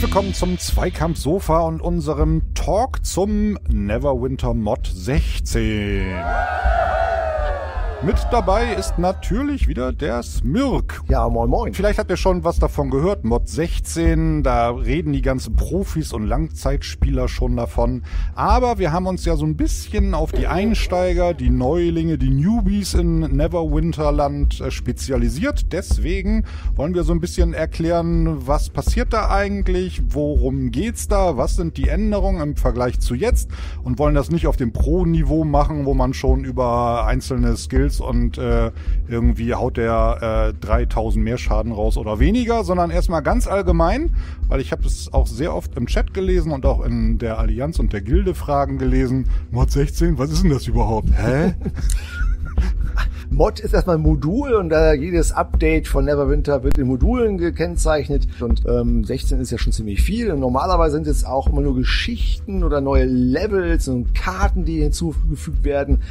Herzlich willkommen zum Zweikampf Sofa und unserem Talk zum Neverwinter Mod 16. Mit dabei ist natürlich wieder der Smirk. Ja, moin moin. Vielleicht habt ihr schon was davon gehört. Mod 16, da reden die ganzen Profis und Langzeitspieler schon davon. Aber wir haben uns ja so ein bisschen auf die Einsteiger, die Neulinge, die Newbies in Neverwinterland äh, spezialisiert. Deswegen wollen wir so ein bisschen erklären, was passiert da eigentlich, worum geht's da, was sind die Änderungen im Vergleich zu jetzt und wollen das nicht auf dem Pro-Niveau machen, wo man schon über einzelne Skills Kills und äh, irgendwie haut der äh, 3000 mehr Schaden raus oder weniger, sondern erstmal ganz allgemein, weil ich habe es auch sehr oft im Chat gelesen und auch in der Allianz und der Gilde Fragen gelesen. Mod 16, was ist denn das überhaupt? Hä? Mod ist erstmal ein Modul und äh, jedes Update von Neverwinter wird in Modulen gekennzeichnet. Und ähm, 16 ist ja schon ziemlich viel. Und normalerweise sind es auch immer nur Geschichten oder neue Levels und Karten, die hinzugefügt werden.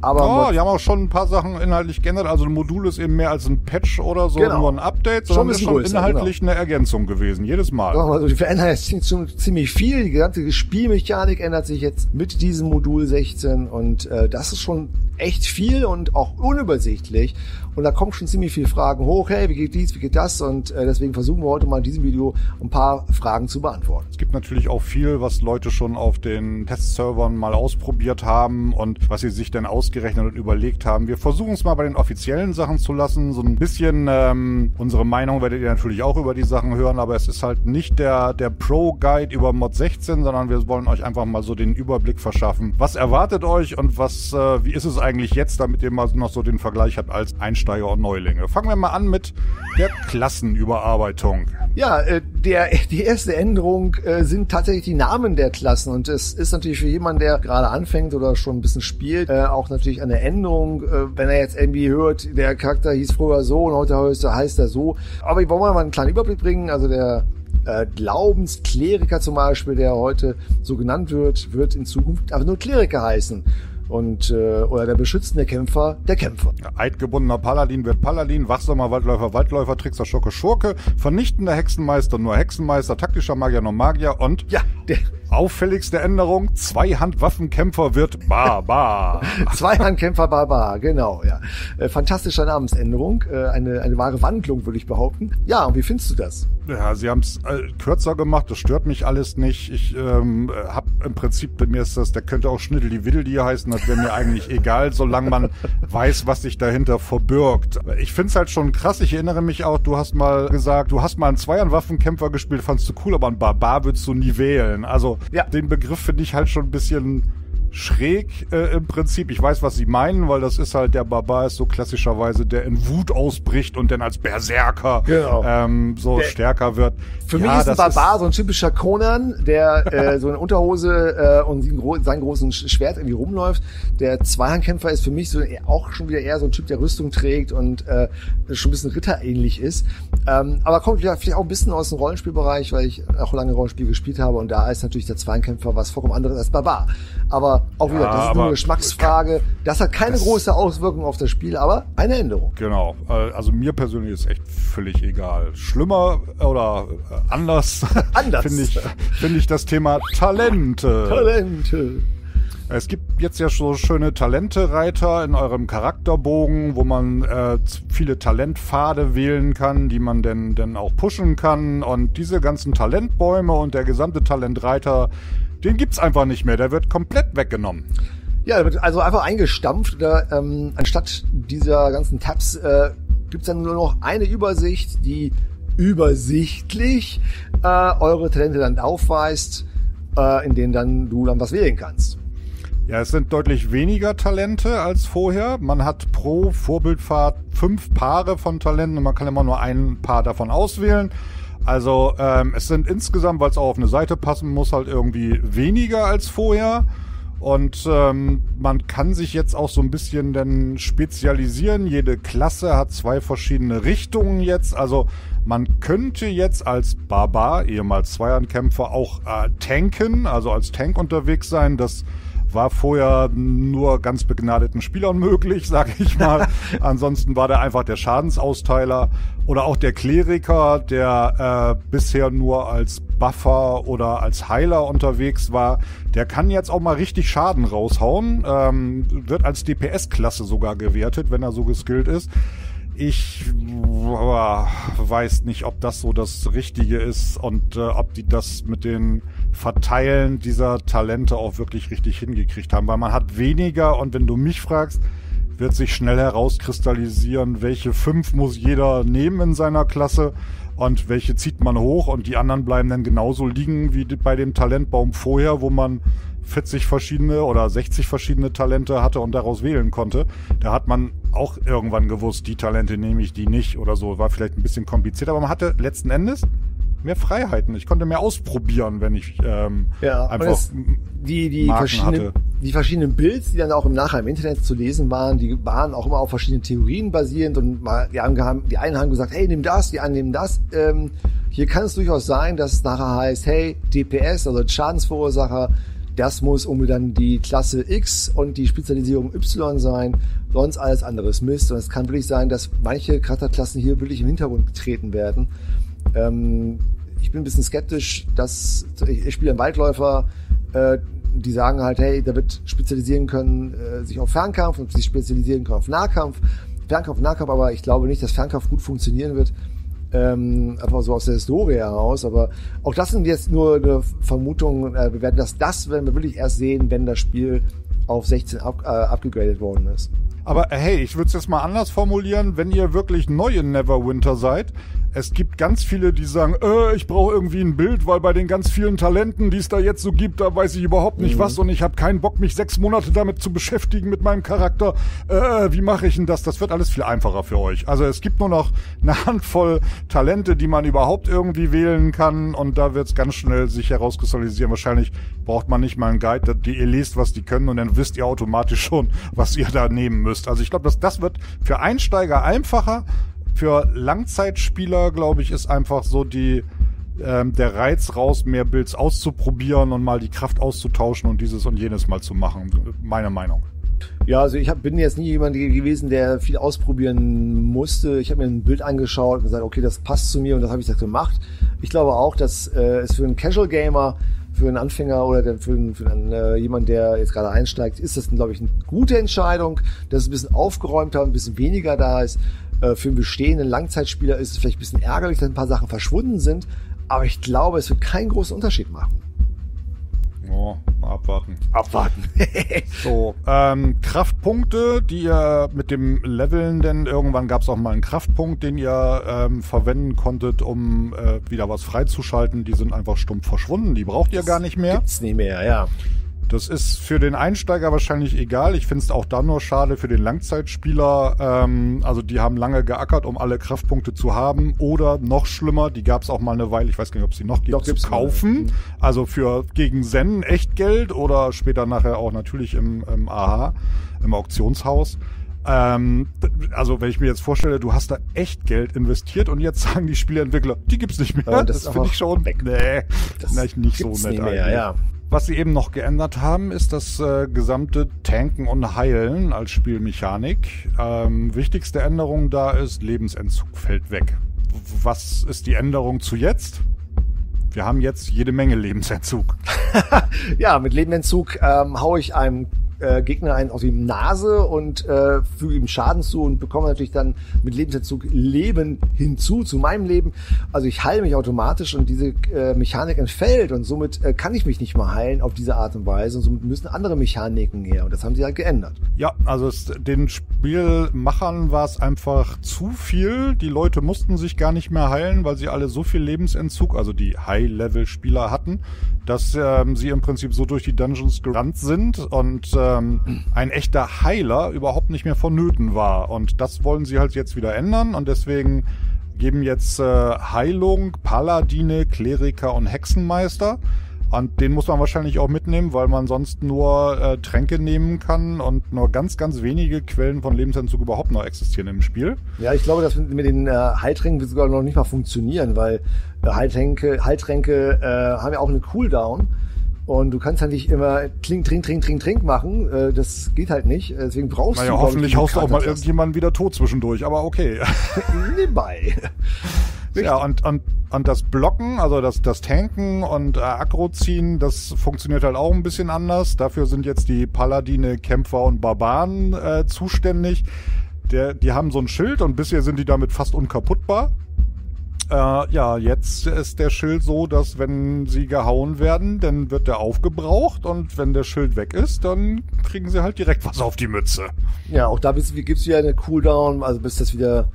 Aber oh, die haben auch schon ein paar Sachen inhaltlich geändert. Also ein Modul ist eben mehr als ein Patch oder so, genau. nur ein Update, sondern schon ist schon größer, inhaltlich genau. eine Ergänzung gewesen, jedes Mal. Also die verändern jetzt schon ziemlich viel. Die ganze Spielmechanik ändert sich jetzt mit diesem Modul 16 und äh, das ist schon echt viel und auch unübersichtlich. Und da kommen schon ziemlich viele Fragen hoch. Hey, wie geht dies, wie geht das? Und äh, deswegen versuchen wir heute mal in diesem Video ein paar Fragen zu beantworten. Es gibt natürlich auch viel, was Leute schon auf den Testservern mal ausprobiert haben und was sie sich dann ausgerechnet und überlegt haben. Wir versuchen es mal bei den offiziellen Sachen zu lassen. So ein bisschen ähm, unsere Meinung werdet ihr natürlich auch über die Sachen hören, aber es ist halt nicht der, der Pro-Guide über Mod 16, sondern wir wollen euch einfach mal so den Überblick verschaffen. Was erwartet euch und was, äh, wie ist es eigentlich jetzt, damit ihr mal noch so den Vergleich habt als Einsteiger Einsteiger und Neulinge. Fangen wir mal an mit der Klassenüberarbeitung. Ja, äh, der, die erste Änderung äh, sind tatsächlich die Namen der Klassen und es ist natürlich für jemanden, der gerade anfängt oder schon ein bisschen spielt, äh, auch natürlich eine Änderung, äh, wenn er jetzt irgendwie hört, der Charakter hieß früher so und heute heißt er so. Aber ich wollte mal einen kleinen Überblick bringen. Also der äh, Glaubenskleriker zum Beispiel, der heute so genannt wird, wird in Zukunft aber nur Kleriker heißen und äh, oder der beschützende Kämpfer der Kämpfer. Ja, eidgebundener Paladin wird Paladin, wachsamer Waldläufer Waldläufer, Trickster Schurke Schurke, vernichtender Hexenmeister nur Hexenmeister, taktischer Magier nur Magier und ja, der Auffälligste Änderung, Zweihandwaffenkämpfer wird Barbar. Zweihandkämpfer Barbar, genau, ja. Äh, fantastischer Namensänderung, äh, eine, eine wahre Wandlung, würde ich behaupten. Ja, und wie findest du das? Ja, sie haben es äh, kürzer gemacht, das stört mich alles nicht. Ich ähm, habe im Prinzip, bei mir ist das, der könnte auch Schniddeli Widdeli heißen, das wäre mir eigentlich egal, solange man weiß, was sich dahinter verbirgt. Ich finde es halt schon krass, ich erinnere mich auch, du hast mal gesagt, du hast mal einen Zweihandwaffenkämpfer gespielt, fandst du cool, aber einen Barbar würdest du nie wählen. Also ja. den Begriff finde ich halt schon ein bisschen schräg äh, im Prinzip. Ich weiß, was sie meinen, weil das ist halt der Barbar ist so klassischerweise, der in Wut ausbricht und dann als Berserker genau. ähm, so der, stärker wird. Für ja, mich ist ein Barbar ist so ein typischer Conan, der äh, so eine Unterhose äh, und seinen großen Schwert irgendwie rumläuft. Der Zweihandkämpfer ist für mich so auch schon wieder eher so ein Typ, der Rüstung trägt und äh, schon ein bisschen ritterähnlich ist. Ähm, aber kommt vielleicht auch ein bisschen aus dem Rollenspielbereich, weil ich auch lange Rollenspiel gespielt habe und da ist natürlich der Zweihandkämpfer was vollkommen anderes als Barbar. Aber auch wieder, ja, das ist nur eine Geschmacksfrage. Das hat keine große Auswirkung auf das Spiel, aber eine Änderung. Genau. Äh, also mir persönlich ist echt völlig egal. Schlimmer oder äh, anders, anders. finde ich, finde ich das Thema Talente. Talente. Es gibt jetzt ja so schöne Talente-Reiter in eurem Charakterbogen, wo man äh, viele Talentpfade wählen kann, die man denn, denn auch pushen kann. Und diese ganzen Talentbäume und der gesamte Talentreiter den gibt's einfach nicht mehr. Der wird komplett weggenommen. Ja, wird also einfach eingestampft. Oder, ähm, anstatt dieser ganzen Tabs äh, gibt's dann nur noch eine Übersicht, die übersichtlich äh, eure Talente dann aufweist, äh, in denen dann du dann was wählen kannst. Ja, es sind deutlich weniger Talente als vorher. Man hat pro Vorbildfahrt fünf Paare von Talenten und man kann immer nur ein Paar davon auswählen. Also ähm, es sind insgesamt, weil es auch auf eine Seite passen muss, halt irgendwie weniger als vorher. Und ähm, man kann sich jetzt auch so ein bisschen dann spezialisieren. Jede Klasse hat zwei verschiedene Richtungen jetzt. Also man könnte jetzt als Barbar, ehemals Zweihandkämpfer, auch äh, tanken, also als Tank unterwegs sein. Das war vorher nur ganz begnadeten Spielern möglich, sage ich mal. Ansonsten war der einfach der Schadensausteiler oder auch der Kleriker, der äh, bisher nur als Buffer oder als Heiler unterwegs war, der kann jetzt auch mal richtig Schaden raushauen. Ähm, wird als DPS-Klasse sogar gewertet, wenn er so geskillt ist. Ich weiß nicht, ob das so das Richtige ist und äh, ob die das mit den Verteilen dieser Talente auch wirklich richtig hingekriegt haben, weil man hat weniger und wenn du mich fragst, wird sich schnell herauskristallisieren, welche fünf muss jeder nehmen in seiner Klasse und welche zieht man hoch und die anderen bleiben dann genauso liegen wie bei dem Talentbaum vorher, wo man 40 verschiedene oder 60 verschiedene Talente hatte und daraus wählen konnte. Da hat man auch irgendwann gewusst, die Talente nehme ich, die nicht oder so. War vielleicht ein bisschen kompliziert, aber man hatte letzten Endes mehr Freiheiten. Ich konnte mehr ausprobieren, wenn ich ähm, ja, einfach die die verschiedenen die verschiedenen Builds, die dann auch im Nachhinein im Internet zu lesen waren, die waren auch immer auf verschiedenen Theorien basierend und mal, die, haben, die einen haben gesagt, hey, nimm das, die anderen nehmen das. Ähm, hier kann es durchaus sein, dass es nachher heißt, hey, DPS, also Schadensverursacher, das muss unbedingt dann die Klasse X und die Spezialisierung Y sein, sonst alles andere ist Mist. Und es kann wirklich sein, dass manche Charakterklassen hier wirklich im Hintergrund getreten werden. Ähm, ich bin ein bisschen skeptisch, dass ich, ich spiele einen Waldläufer, äh, die sagen halt, hey, der wird spezialisieren können, äh, sich auf Fernkampf und sich spezialisieren können auf Nahkampf. Fernkampf, Nahkampf, aber ich glaube nicht, dass Fernkampf gut funktionieren wird ähm, einfach so aus der Historie heraus. Aber auch das sind jetzt nur eine Vermutung. Äh, wir werden das, das werden wir wirklich erst sehen, wenn das Spiel auf 16 up, äh, abgegradet worden ist. Aber äh, hey, ich würde es jetzt mal anders formulieren, wenn ihr wirklich neu in Neverwinter seid, es gibt ganz viele, die sagen, äh, ich brauche irgendwie ein Bild, weil bei den ganz vielen Talenten, die es da jetzt so gibt, da weiß ich überhaupt nicht mhm. was und ich habe keinen Bock, mich sechs Monate damit zu beschäftigen mit meinem Charakter. Äh, wie mache ich denn das? Das wird alles viel einfacher für euch. Also es gibt nur noch eine Handvoll Talente, die man überhaupt irgendwie wählen kann und da wird es ganz schnell sich herauskristallisieren. Wahrscheinlich braucht man nicht mal einen Guide, die ihr lest, was die können und dann wisst ihr automatisch schon, was ihr da nehmen müsst. Also ich glaube, dass das wird für Einsteiger einfacher für Langzeitspieler, glaube ich, ist einfach so die, ähm, der Reiz raus, mehr Builds auszuprobieren und mal die Kraft auszutauschen und dieses und jenes mal zu machen. Meine Meinung. Ja, also ich hab, bin jetzt nie jemand gewesen, der viel ausprobieren musste. Ich habe mir ein Bild angeschaut und gesagt, okay, das passt zu mir und das habe ich das gemacht. Ich glaube auch, dass äh, es für einen Casual Gamer, für einen Anfänger oder für, einen, für einen, äh, jemand, der jetzt gerade einsteigt, ist das, glaube ich, eine gute Entscheidung, dass es ein bisschen aufgeräumter, ein bisschen weniger da ist. Äh, für einen bestehenden Langzeitspieler ist es vielleicht ein bisschen ärgerlich, dass ein paar Sachen verschwunden sind, aber ich glaube, es wird keinen großen Unterschied machen. Oh, abwarten. Abwarten. so, ähm, Kraftpunkte, die ihr mit dem Leveln, denn irgendwann gab es auch mal einen Kraftpunkt, den ihr ähm, verwenden konntet, um äh, wieder was freizuschalten. Die sind einfach stumpf verschwunden. Die braucht ihr gar nicht mehr. Gibt's nicht mehr, ja. Das ist für den Einsteiger wahrscheinlich egal. Ich finde es auch dann nur schade für den Langzeitspieler. Ähm, also die haben lange geackert, um alle Kraftpunkte zu haben. Oder noch schlimmer, die gab es auch mal eine Weile, ich weiß gar nicht, ob es die noch gibt, Doch, zu kaufen. Mal. Also für gegen Zen Echtgeld oder später nachher auch natürlich im, im AHA, im Auktionshaus. Ähm, also wenn ich mir jetzt vorstelle, du hast da echt Geld investiert und jetzt sagen die Spieleentwickler, die gibt's nicht mehr. Aber das, das finde ich schon weg. Nee, das ist nicht so nett mehr, ja. Was sie eben noch geändert haben, ist das äh, gesamte Tanken und Heilen als Spielmechanik. Ähm, wichtigste Änderung da ist, Lebensentzug fällt weg. Was ist die Änderung zu jetzt? Wir haben jetzt jede Menge Lebensentzug. ja, mit Lebensentzug ähm, haue ich einem äh, Gegner einen auf die Nase und äh, füge ihm Schaden zu und bekomme natürlich dann mit Lebensentzug Leben hinzu zu meinem Leben. Also ich heile mich automatisch und diese äh, Mechanik entfällt und somit äh, kann ich mich nicht mehr heilen auf diese Art und Weise und somit müssen andere Mechaniken her und das haben sie halt geändert. Ja, also es, den Spielmachern war es einfach zu viel. Die Leute mussten sich gar nicht mehr heilen, weil sie alle so viel Lebensentzug, also die High-Level-Spieler hatten, dass ähm, sie im Prinzip so durch die Dungeons gerannt sind und äh, ähm, ein echter Heiler überhaupt nicht mehr vonnöten war. Und das wollen sie halt jetzt wieder ändern und deswegen geben jetzt äh, Heilung, Paladine, Kleriker und Hexenmeister. Und den muss man wahrscheinlich auch mitnehmen, weil man sonst nur äh, Tränke nehmen kann und nur ganz, ganz wenige Quellen von Lebensentzug überhaupt noch existieren im Spiel. Ja, ich glaube, das mit den äh, Heiltränken wird sogar noch nicht mal funktionieren, weil äh, Heiltränke, Heiltränke äh, haben ja auch eine Cooldown. Und du kannst halt nicht immer trink, trink, trink, trink, trink machen. Äh, das geht halt nicht. Deswegen brauchst naja, du. Hoffentlich haust du auch mal irgendjemanden wieder tot zwischendurch, aber okay. Nebenbei. Ja, und, und, und das Blocken, also das, das Tanken und äh, Aggro ziehen, das funktioniert halt auch ein bisschen anders. Dafür sind jetzt die Paladine, Kämpfer und Barbaren äh, zuständig. Der, die haben so ein Schild und bisher sind die damit fast unkaputtbar. Äh, ja, jetzt ist der Schild so, dass wenn sie gehauen werden, dann wird der aufgebraucht und wenn der Schild weg ist, dann kriegen sie halt direkt was auf die Mütze. Ja, auch da gibt es ja eine Cooldown, also bis das wieder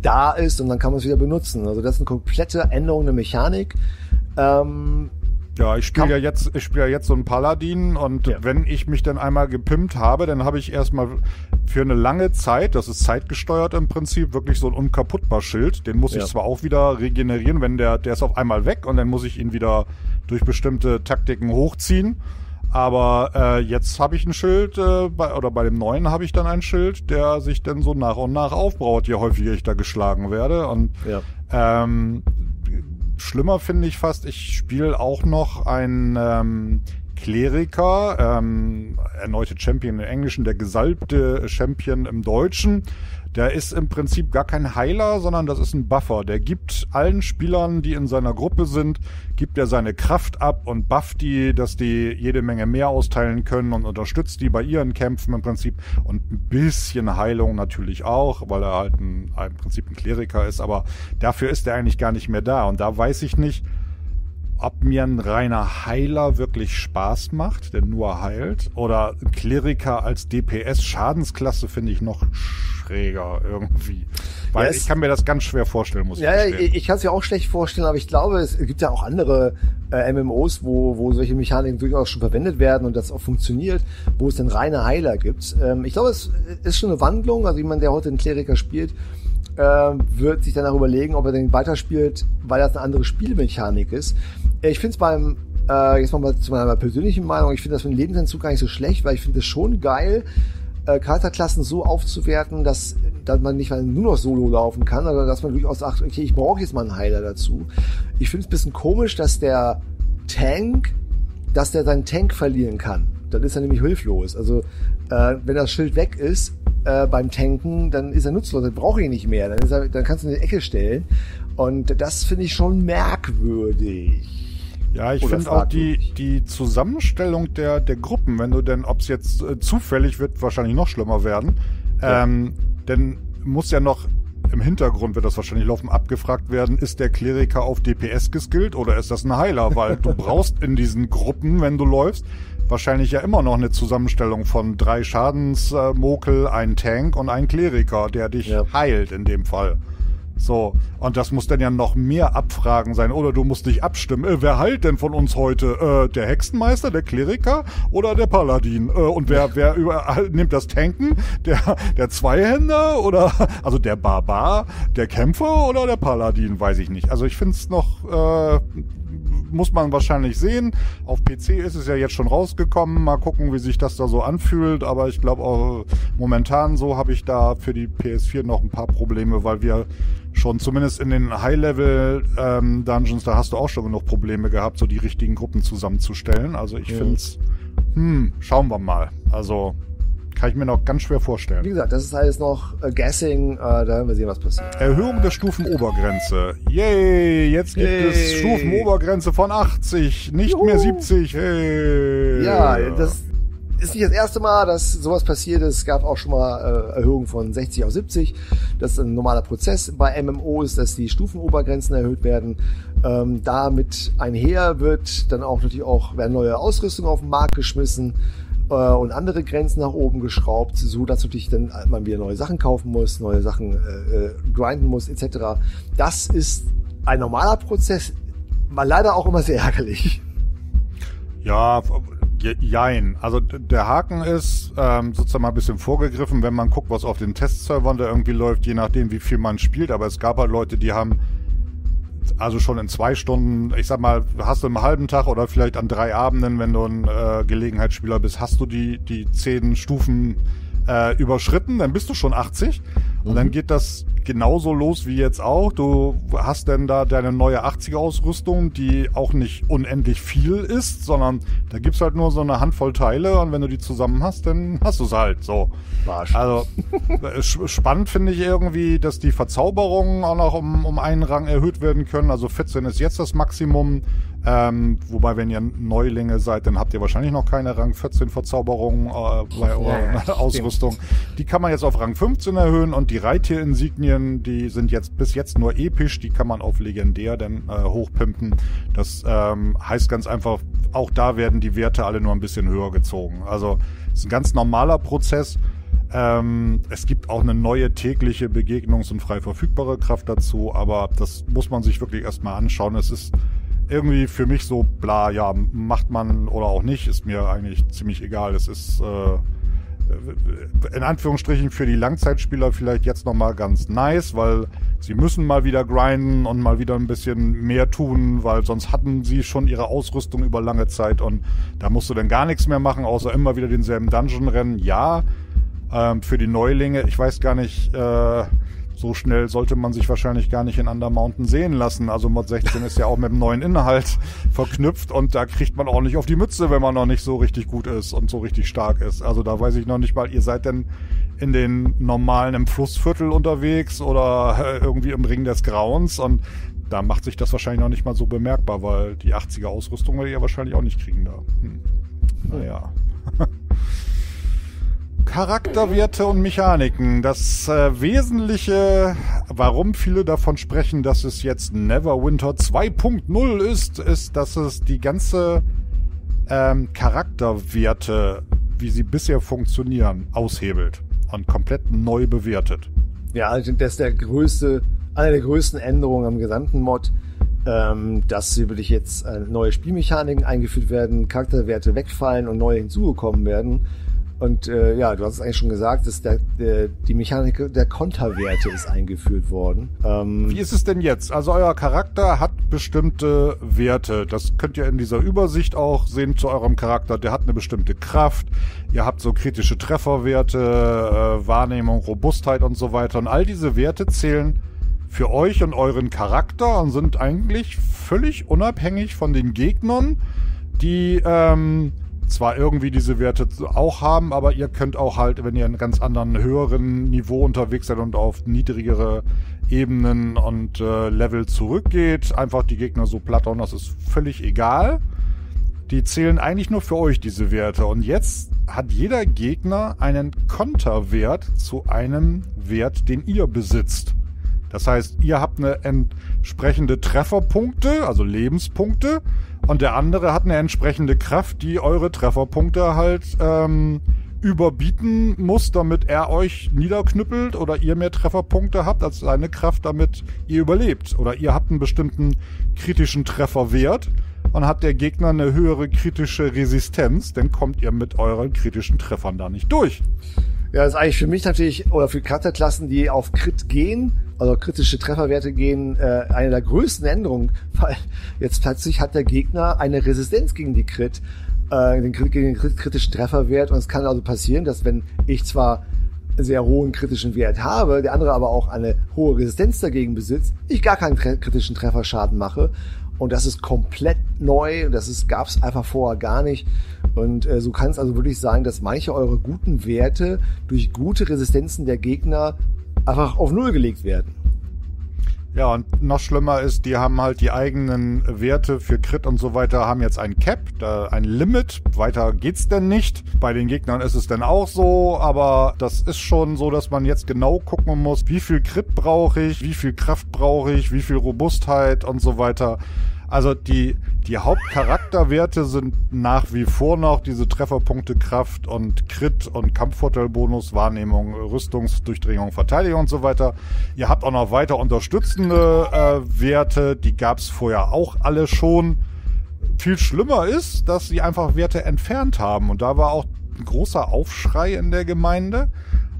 da ist und dann kann man es wieder benutzen. Also das ist eine komplette Änderung der Mechanik. Ähm, ja, ich spiele ja jetzt, ich spiele ja jetzt so einen Paladin und ja. wenn ich mich dann einmal gepimpt habe, dann habe ich erstmal für eine lange Zeit, das ist zeitgesteuert im Prinzip, wirklich so ein unkaputtbar Schild. Den muss ja. ich zwar auch wieder regenerieren, wenn der, der ist auf einmal weg und dann muss ich ihn wieder durch bestimmte Taktiken hochziehen. Aber äh, jetzt habe ich ein Schild, äh, bei, oder bei dem neuen habe ich dann ein Schild, der sich dann so nach und nach aufbraut, je häufiger ich da geschlagen werde. Und ja. ähm, schlimmer finde ich fast, ich spiele auch noch ein ähm, Kleriker, ähm, erneute Champion im Englischen, der gesalbte Champion im Deutschen. Der ist im Prinzip gar kein Heiler, sondern das ist ein Buffer. Der gibt allen Spielern, die in seiner Gruppe sind, gibt er seine Kraft ab und bufft die, dass die jede Menge mehr austeilen können und unterstützt die bei ihren Kämpfen im Prinzip. Und ein bisschen Heilung natürlich auch, weil er halt ein, im Prinzip ein Kleriker ist. Aber dafür ist er eigentlich gar nicht mehr da. Und da weiß ich nicht, ob mir ein reiner Heiler wirklich Spaß macht, der nur heilt, oder Kleriker als DPS-Schadensklasse finde ich noch schräger irgendwie. Weil yes. ich kann mir das ganz schwer vorstellen, muss ja, ich Ja, ich kann es mir auch schlecht vorstellen, aber ich glaube, es gibt ja auch andere äh, MMOs, wo, wo solche Mechaniken durchaus schon verwendet werden und das auch funktioniert, wo es dann reine Heiler gibt. Ähm, ich glaube, es ist schon eine Wandlung, also jemand, der heute einen Kleriker spielt, äh, wird sich danach überlegen, ob er den weiterspielt, weil das eine andere Spielmechanik ist. Ich finde es beim, äh, jetzt mal zu meiner persönlichen Meinung, ich finde das für den Lebensentzug gar nicht so schlecht, weil ich finde es schon geil, äh, Charakterklassen so aufzuwerten, dass, dass man nicht nur noch solo laufen kann, sondern dass man durchaus sagt, okay, ich brauche jetzt mal einen Heiler dazu. Ich finde es ein bisschen komisch, dass der Tank, dass der seinen Tank verlieren kann. Dann ist er nämlich hilflos. Also äh, wenn das Schild weg ist äh, beim Tanken, dann ist er nutzlos, dann brauche ich ihn nicht mehr. Dann, ist er, dann kannst du ihn in die Ecke stellen. Und das finde ich schon merkwürdig. Ja, ich finde auch die, die Zusammenstellung der, der Gruppen, wenn du denn, ob es jetzt äh, zufällig wird, wahrscheinlich noch schlimmer werden, ja. ähm, denn muss ja noch im Hintergrund wird das wahrscheinlich laufen, abgefragt werden, ist der Kleriker auf DPS geskillt oder ist das ein Heiler? Weil du brauchst in diesen Gruppen, wenn du läufst, wahrscheinlich ja immer noch eine Zusammenstellung von drei Schadensmokel, ein Tank und ein Kleriker, der dich ja. heilt in dem Fall. So, und das muss dann ja noch mehr Abfragen sein. Oder du musst dich abstimmen. Äh, wer heilt denn von uns heute? Äh, der Hexenmeister, der Kleriker oder der Paladin? Äh, und wer, wer über, nimmt das Tanken? Der, der Zweihänder oder also der Barbar, der Kämpfer oder der Paladin? Weiß ich nicht. Also ich finde es noch. Äh, muss man wahrscheinlich sehen. Auf PC ist es ja jetzt schon rausgekommen. Mal gucken, wie sich das da so anfühlt. Aber ich glaube momentan so habe ich da für die PS4 noch ein paar Probleme, weil wir schon zumindest in den High-Level-Dungeons, ähm, da hast du auch schon genug Probleme gehabt, so die richtigen Gruppen zusammenzustellen. Also ich ja. finde es, hm, schauen wir mal. Also kann ich mir noch ganz schwer vorstellen. Wie gesagt, das ist alles noch äh, Guessing, äh, da werden wir sehen, was passiert. Erhöhung der Stufenobergrenze. Yay, jetzt gibt Yay. es Stufenobergrenze von 80, nicht Juhu. mehr 70. Hey. Ja, das ist nicht das erste Mal, dass sowas passiert ist. Es gab auch schon mal äh, Erhöhungen von 60 auf 70. Das ist ein normaler Prozess bei MMOs, dass die Stufenobergrenzen erhöht werden. Ähm, damit einher wird dann auch natürlich auch werden neue Ausrüstung auf den Markt geschmissen äh, und andere Grenzen nach oben geschraubt, so dass natürlich dann man wieder neue Sachen kaufen muss, neue Sachen äh, äh, grinden muss, etc. Das ist ein normaler Prozess, mal leider auch immer sehr ärgerlich. Ja, jein. Also der Haken ist ähm, sozusagen mal ein bisschen vorgegriffen, wenn man guckt, was auf den Testservern da irgendwie läuft, je nachdem, wie viel man spielt. Aber es gab halt Leute, die haben also schon in zwei Stunden, ich sag mal, hast du im halben Tag oder vielleicht an drei Abenden, wenn du ein äh, Gelegenheitsspieler bist, hast du die, die zehn Stufen äh, überschritten, dann bist du schon 80 und mhm. dann geht das genauso los wie jetzt auch. Du hast denn da deine neue 80er Ausrüstung, die auch nicht unendlich viel ist, sondern da gibt's halt nur so eine Handvoll Teile und wenn du die zusammen hast, dann hast du es halt so. Warsch. Also äh, spannend finde ich irgendwie, dass die Verzauberungen auch noch um, um einen Rang erhöht werden können. Also 14 ist jetzt das Maximum. Ähm, wobei, wenn ihr Neulinge seid, dann habt ihr wahrscheinlich noch keine Rang 14 Verzauberungen äh, bei eurer Ja, Ausrüstung. Die kann man jetzt auf Rang 15 erhöhen und die Reittier-Insignien, die sind jetzt bis jetzt nur episch, die kann man auf legendär dann äh, hochpimpen. Das ähm, heißt ganz einfach, auch da werden die Werte alle nur ein bisschen höher gezogen. Also es ist ein ganz normaler Prozess. Ähm, es gibt auch eine neue tägliche Begegnungs- und frei verfügbare Kraft dazu, aber das muss man sich wirklich erstmal anschauen. Es ist irgendwie für mich so, bla, ja, macht man oder auch nicht, ist mir eigentlich ziemlich egal. Es ist äh, in Anführungsstrichen für die Langzeitspieler vielleicht jetzt nochmal ganz nice, weil sie müssen mal wieder grinden und mal wieder ein bisschen mehr tun, weil sonst hatten sie schon ihre Ausrüstung über lange Zeit und da musst du dann gar nichts mehr machen, außer immer wieder denselben Dungeon rennen. Ja, ähm, für die Neulinge, ich weiß gar nicht, äh, so schnell sollte man sich wahrscheinlich gar nicht in Under Mountain sehen lassen. Also Mod 16 ist ja auch mit dem neuen Inhalt verknüpft und da kriegt man auch nicht auf die Mütze, wenn man noch nicht so richtig gut ist und so richtig stark ist. Also da weiß ich noch nicht mal, ihr seid denn in den normalen im Flussviertel unterwegs oder äh, irgendwie im Ring des Grauens und da macht sich das wahrscheinlich noch nicht mal so bemerkbar, weil die 80er Ausrüstung werdet ihr wahrscheinlich auch nicht kriegen da. Hm. Naja. Charakterwerte und Mechaniken. Das äh, Wesentliche, warum viele davon sprechen, dass es jetzt Neverwinter 2.0 ist, ist, dass es die ganze ähm, Charakterwerte, wie sie bisher funktionieren, aushebelt und komplett neu bewertet. Ja, also das ist der größte, eine der größten Änderungen am gesamten Mod, ähm, dass wirklich jetzt äh, neue Spielmechaniken eingeführt werden, Charakterwerte wegfallen und neue hinzugekommen werden. Und äh, ja, du hast es eigentlich schon gesagt, dass der, der, die Mechanik der Konterwerte ist eingeführt worden. Ähm, Wie ist es denn jetzt? Also euer Charakter hat bestimmte Werte. Das könnt ihr in dieser Übersicht auch sehen zu eurem Charakter. Der hat eine bestimmte Kraft. Ihr habt so kritische Trefferwerte, äh, Wahrnehmung, Robustheit und so weiter. Und all diese Werte zählen für euch und euren Charakter und sind eigentlich völlig unabhängig von den Gegnern, die ähm, zwar irgendwie diese Werte auch haben, aber ihr könnt auch halt, wenn ihr in einem ganz anderen, höheren Niveau unterwegs seid und auf niedrigere Ebenen und äh, Level zurückgeht, einfach die Gegner so platt hauen, das ist völlig egal. Die zählen eigentlich nur für euch, diese Werte. Und jetzt hat jeder Gegner einen Konterwert zu einem Wert, den ihr besitzt. Das heißt, ihr habt eine entsprechende Trefferpunkte, also Lebenspunkte, und der andere hat eine entsprechende Kraft, die eure Trefferpunkte halt ähm, überbieten muss, damit er euch niederknüppelt oder ihr mehr Trefferpunkte habt als seine Kraft, damit ihr überlebt. Oder ihr habt einen bestimmten kritischen Trefferwert und hat der Gegner eine höhere kritische Resistenz, dann kommt ihr mit euren kritischen Treffern da nicht durch. Ja, das ist eigentlich für mich natürlich, oder für Charakterklassen, die auf Crit gehen, also kritische Trefferwerte gehen, äh, eine der größten Änderungen, weil jetzt plötzlich hat der Gegner eine Resistenz gegen die Crit, äh, den, gegen den kritischen Trefferwert und es kann also passieren, dass wenn ich zwar sehr hohen kritischen Wert habe, der andere aber auch eine hohe Resistenz dagegen besitzt, ich gar keinen kritischen Trefferschaden mache und das ist komplett neu. Das gab es einfach vorher gar nicht. Und äh, so kann es also wirklich sein, dass manche eure guten Werte durch gute Resistenzen der Gegner einfach auf Null gelegt werden. Ja, und noch schlimmer ist, die haben halt die eigenen Werte für Crit und so weiter, haben jetzt ein Cap, ein Limit. Weiter geht's denn nicht. Bei den Gegnern ist es denn auch so, aber das ist schon so, dass man jetzt genau gucken muss, wie viel Crit brauche ich, wie viel Kraft brauche ich, wie viel Robustheit und so weiter. Also die, die Hauptcharakterwerte sind nach wie vor noch diese Trefferpunkte Kraft und Crit und Kampfvorteilbonus, Wahrnehmung, Rüstungsdurchdringung, Verteidigung und so weiter. Ihr habt auch noch weiter unterstützende äh, Werte, die gab's vorher auch alle schon. Viel schlimmer ist, dass sie einfach Werte entfernt haben und da war auch ein großer Aufschrei in der Gemeinde.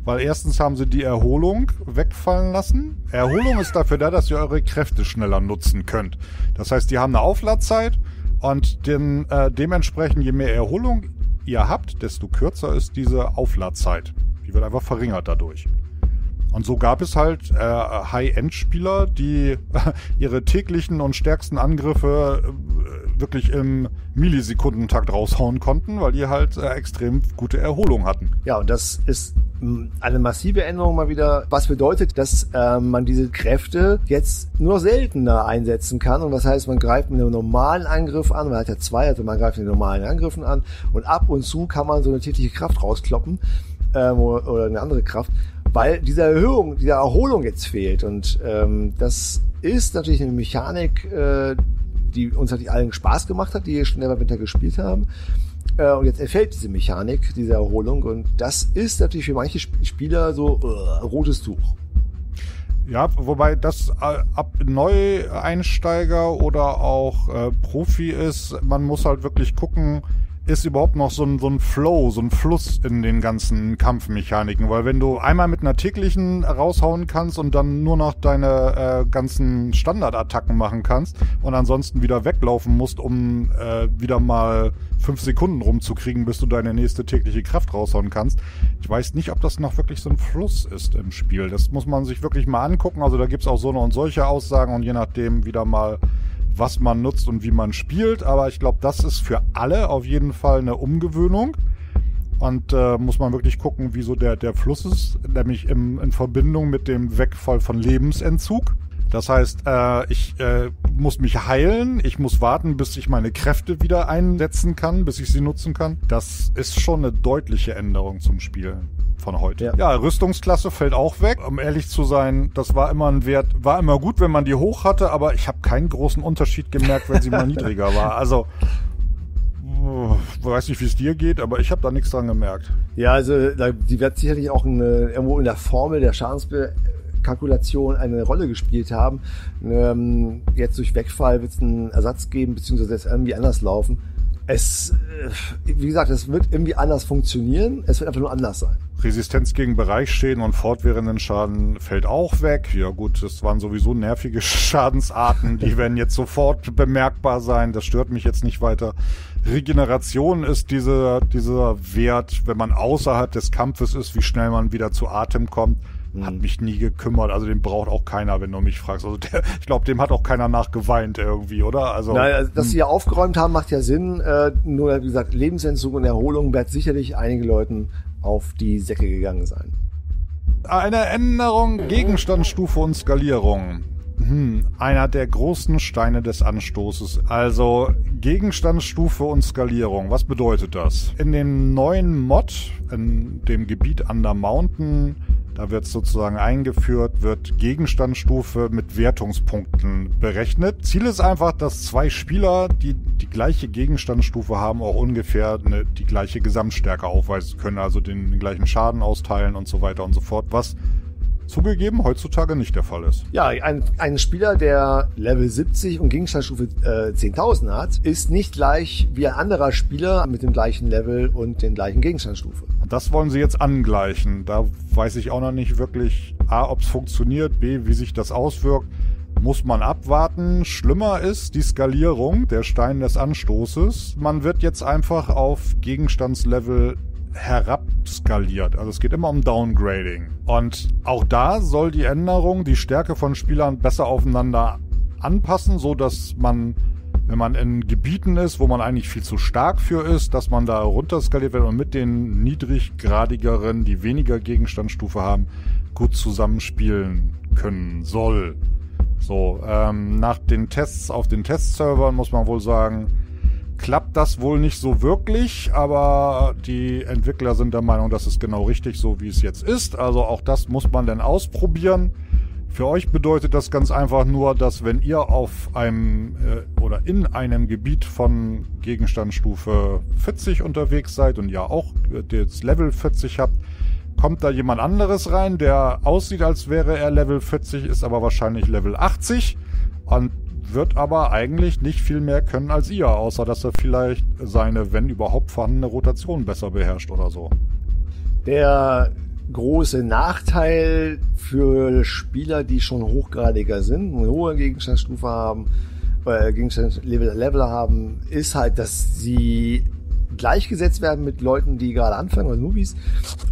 Weil erstens haben sie die Erholung wegfallen lassen. Erholung ist dafür da, dass ihr eure Kräfte schneller nutzen könnt. Das heißt, die haben eine Aufladzeit und den, äh, dementsprechend, je mehr Erholung ihr habt, desto kürzer ist diese Aufladzeit. Die wird einfach verringert dadurch. Und so gab es halt äh, High-End-Spieler, die ihre täglichen und stärksten Angriffe äh, wirklich im Millisekundentakt raushauen konnten, weil die halt äh, extrem gute Erholung hatten. Ja, und das ist mh, eine massive Änderung mal wieder, was bedeutet, dass äh, man diese Kräfte jetzt nur seltener einsetzen kann. Und das heißt, man greift mit einem normalen Angriff an, man hat ja zwei, also man greift mit normalen Angriffen an und ab und zu kann man so eine tägliche Kraft rauskloppen ähm, oder eine andere Kraft, weil diese Erhöhung, diese Erholung jetzt fehlt. Und ähm, das ist natürlich eine Mechanik, äh, die uns natürlich allen Spaß gemacht hat, die schon Neverwinter gespielt haben. Äh, und jetzt erfällt diese Mechanik, diese Erholung. Und das ist natürlich für manche Spieler so uh, rotes Tuch. Ja, wobei das äh, ab Neueinsteiger oder auch äh, Profi ist, man muss halt wirklich gucken, ist überhaupt noch so ein, so ein Flow, so ein Fluss in den ganzen Kampfmechaniken. Weil wenn du einmal mit einer täglichen raushauen kannst und dann nur noch deine äh, ganzen Standardattacken machen kannst und ansonsten wieder weglaufen musst, um äh, wieder mal fünf Sekunden rumzukriegen, bis du deine nächste tägliche Kraft raushauen kannst. Ich weiß nicht, ob das noch wirklich so ein Fluss ist im Spiel. Das muss man sich wirklich mal angucken. Also da gibt's auch so und solche Aussagen und je nachdem wieder mal was man nutzt und wie man spielt. Aber ich glaube, das ist für alle auf jeden Fall eine Umgewöhnung. Und äh, muss man wirklich gucken, wieso der, der Fluss ist, nämlich im, in Verbindung mit dem Wegfall von Lebensentzug. Das heißt, äh, ich äh, muss mich heilen, ich muss warten, bis ich meine Kräfte wieder einsetzen kann, bis ich sie nutzen kann. Das ist schon eine deutliche Änderung zum Spielen von heute. Ja. ja, Rüstungsklasse fällt auch weg. Um ehrlich zu sein, das war immer ein Wert, war immer gut, wenn man die hoch hatte, aber ich habe keinen großen Unterschied gemerkt, wenn sie mal niedriger war. Also ich weiß nicht, wie es dir geht, aber ich habe da nichts dran gemerkt. Ja, also die wird sicherlich auch eine, irgendwo in der Formel der Schadenskalkulation eine Rolle gespielt haben. Ähm, jetzt durch Wegfall wird es einen Ersatz geben, beziehungsweise jetzt irgendwie anders laufen. Es, äh, wie gesagt, es wird irgendwie anders funktionieren. Es wird einfach nur anders sein. Resistenz gegen Bereichsschäden und fortwährenden Schaden fällt auch weg. Ja gut, das waren sowieso nervige Schadensarten. Die werden jetzt sofort bemerkbar sein. Das stört mich jetzt nicht weiter. Regeneration ist dieser, dieser Wert, wenn man außerhalb des Kampfes ist, wie schnell man wieder zu Atem kommt hat mich nie gekümmert. Also den braucht auch keiner, wenn du mich fragst. Also der, ich glaube, dem hat auch keiner nachgeweint irgendwie, oder? Also, naja, also, dass hm. sie ja aufgeräumt haben, macht ja Sinn. Äh, nur wie gesagt, Lebensentzug und Erholung wird sicherlich einigen Leuten auf die Säcke gegangen sein. Eine Änderung, Gegenstandsstufe und Skalierung. Hm, einer der großen Steine des Anstoßes. Also Gegenstandsstufe und Skalierung. Was bedeutet das? In dem neuen Mod, in dem Gebiet Under Mountain, da wird sozusagen eingeführt, wird Gegenstandsstufe mit Wertungspunkten berechnet. Ziel ist einfach, dass zwei Spieler, die die gleiche Gegenstandsstufe haben, auch ungefähr eine, die gleiche Gesamtstärke aufweisen können, also den, den gleichen Schaden austeilen und so weiter und so fort, was zugegeben heutzutage nicht der Fall ist. Ja, ein, ein Spieler, der Level 70 und Gegenstandsstufe äh, 10.000 hat, ist nicht gleich wie ein anderer Spieler mit dem gleichen Level und den gleichen Gegenstandsstufe. Das wollen sie jetzt angleichen. Da weiß ich auch noch nicht wirklich, A, ob es funktioniert, B, wie sich das auswirkt. Muss man abwarten. Schlimmer ist die Skalierung, der Stein des Anstoßes. Man wird jetzt einfach auf Gegenstandslevel herabskaliert. Also es geht immer um Downgrading. Und auch da soll die Änderung die Stärke von Spielern besser aufeinander anpassen, so dass man, wenn man in Gebieten ist, wo man eigentlich viel zu stark für ist, dass man da runterskaliert wird und mit den niedriggradigeren, die weniger Gegenstandsstufe haben, gut zusammenspielen können soll. So, ähm, nach den Tests auf den Testservern muss man wohl sagen, klappt das wohl nicht so wirklich, aber die Entwickler sind der Meinung, das ist genau richtig so, wie es jetzt ist. Also auch das muss man dann ausprobieren. Für euch bedeutet das ganz einfach nur, dass wenn ihr auf einem äh, oder in einem Gebiet von Gegenstandsstufe 40 unterwegs seid und ja auch das Level 40 habt, kommt da jemand anderes rein, der aussieht, als wäre er Level 40, ist aber wahrscheinlich Level 80 und wird aber eigentlich nicht viel mehr können als ihr, außer dass er vielleicht seine, wenn überhaupt vorhandene Rotation besser beherrscht oder so. Der große Nachteil für Spieler, die schon hochgradiger sind, eine hohe Gegenstandsstufe haben, äh, Gegenstandslevel Level haben, ist halt, dass sie gleichgesetzt werden mit Leuten, die gerade anfangen oder Nubis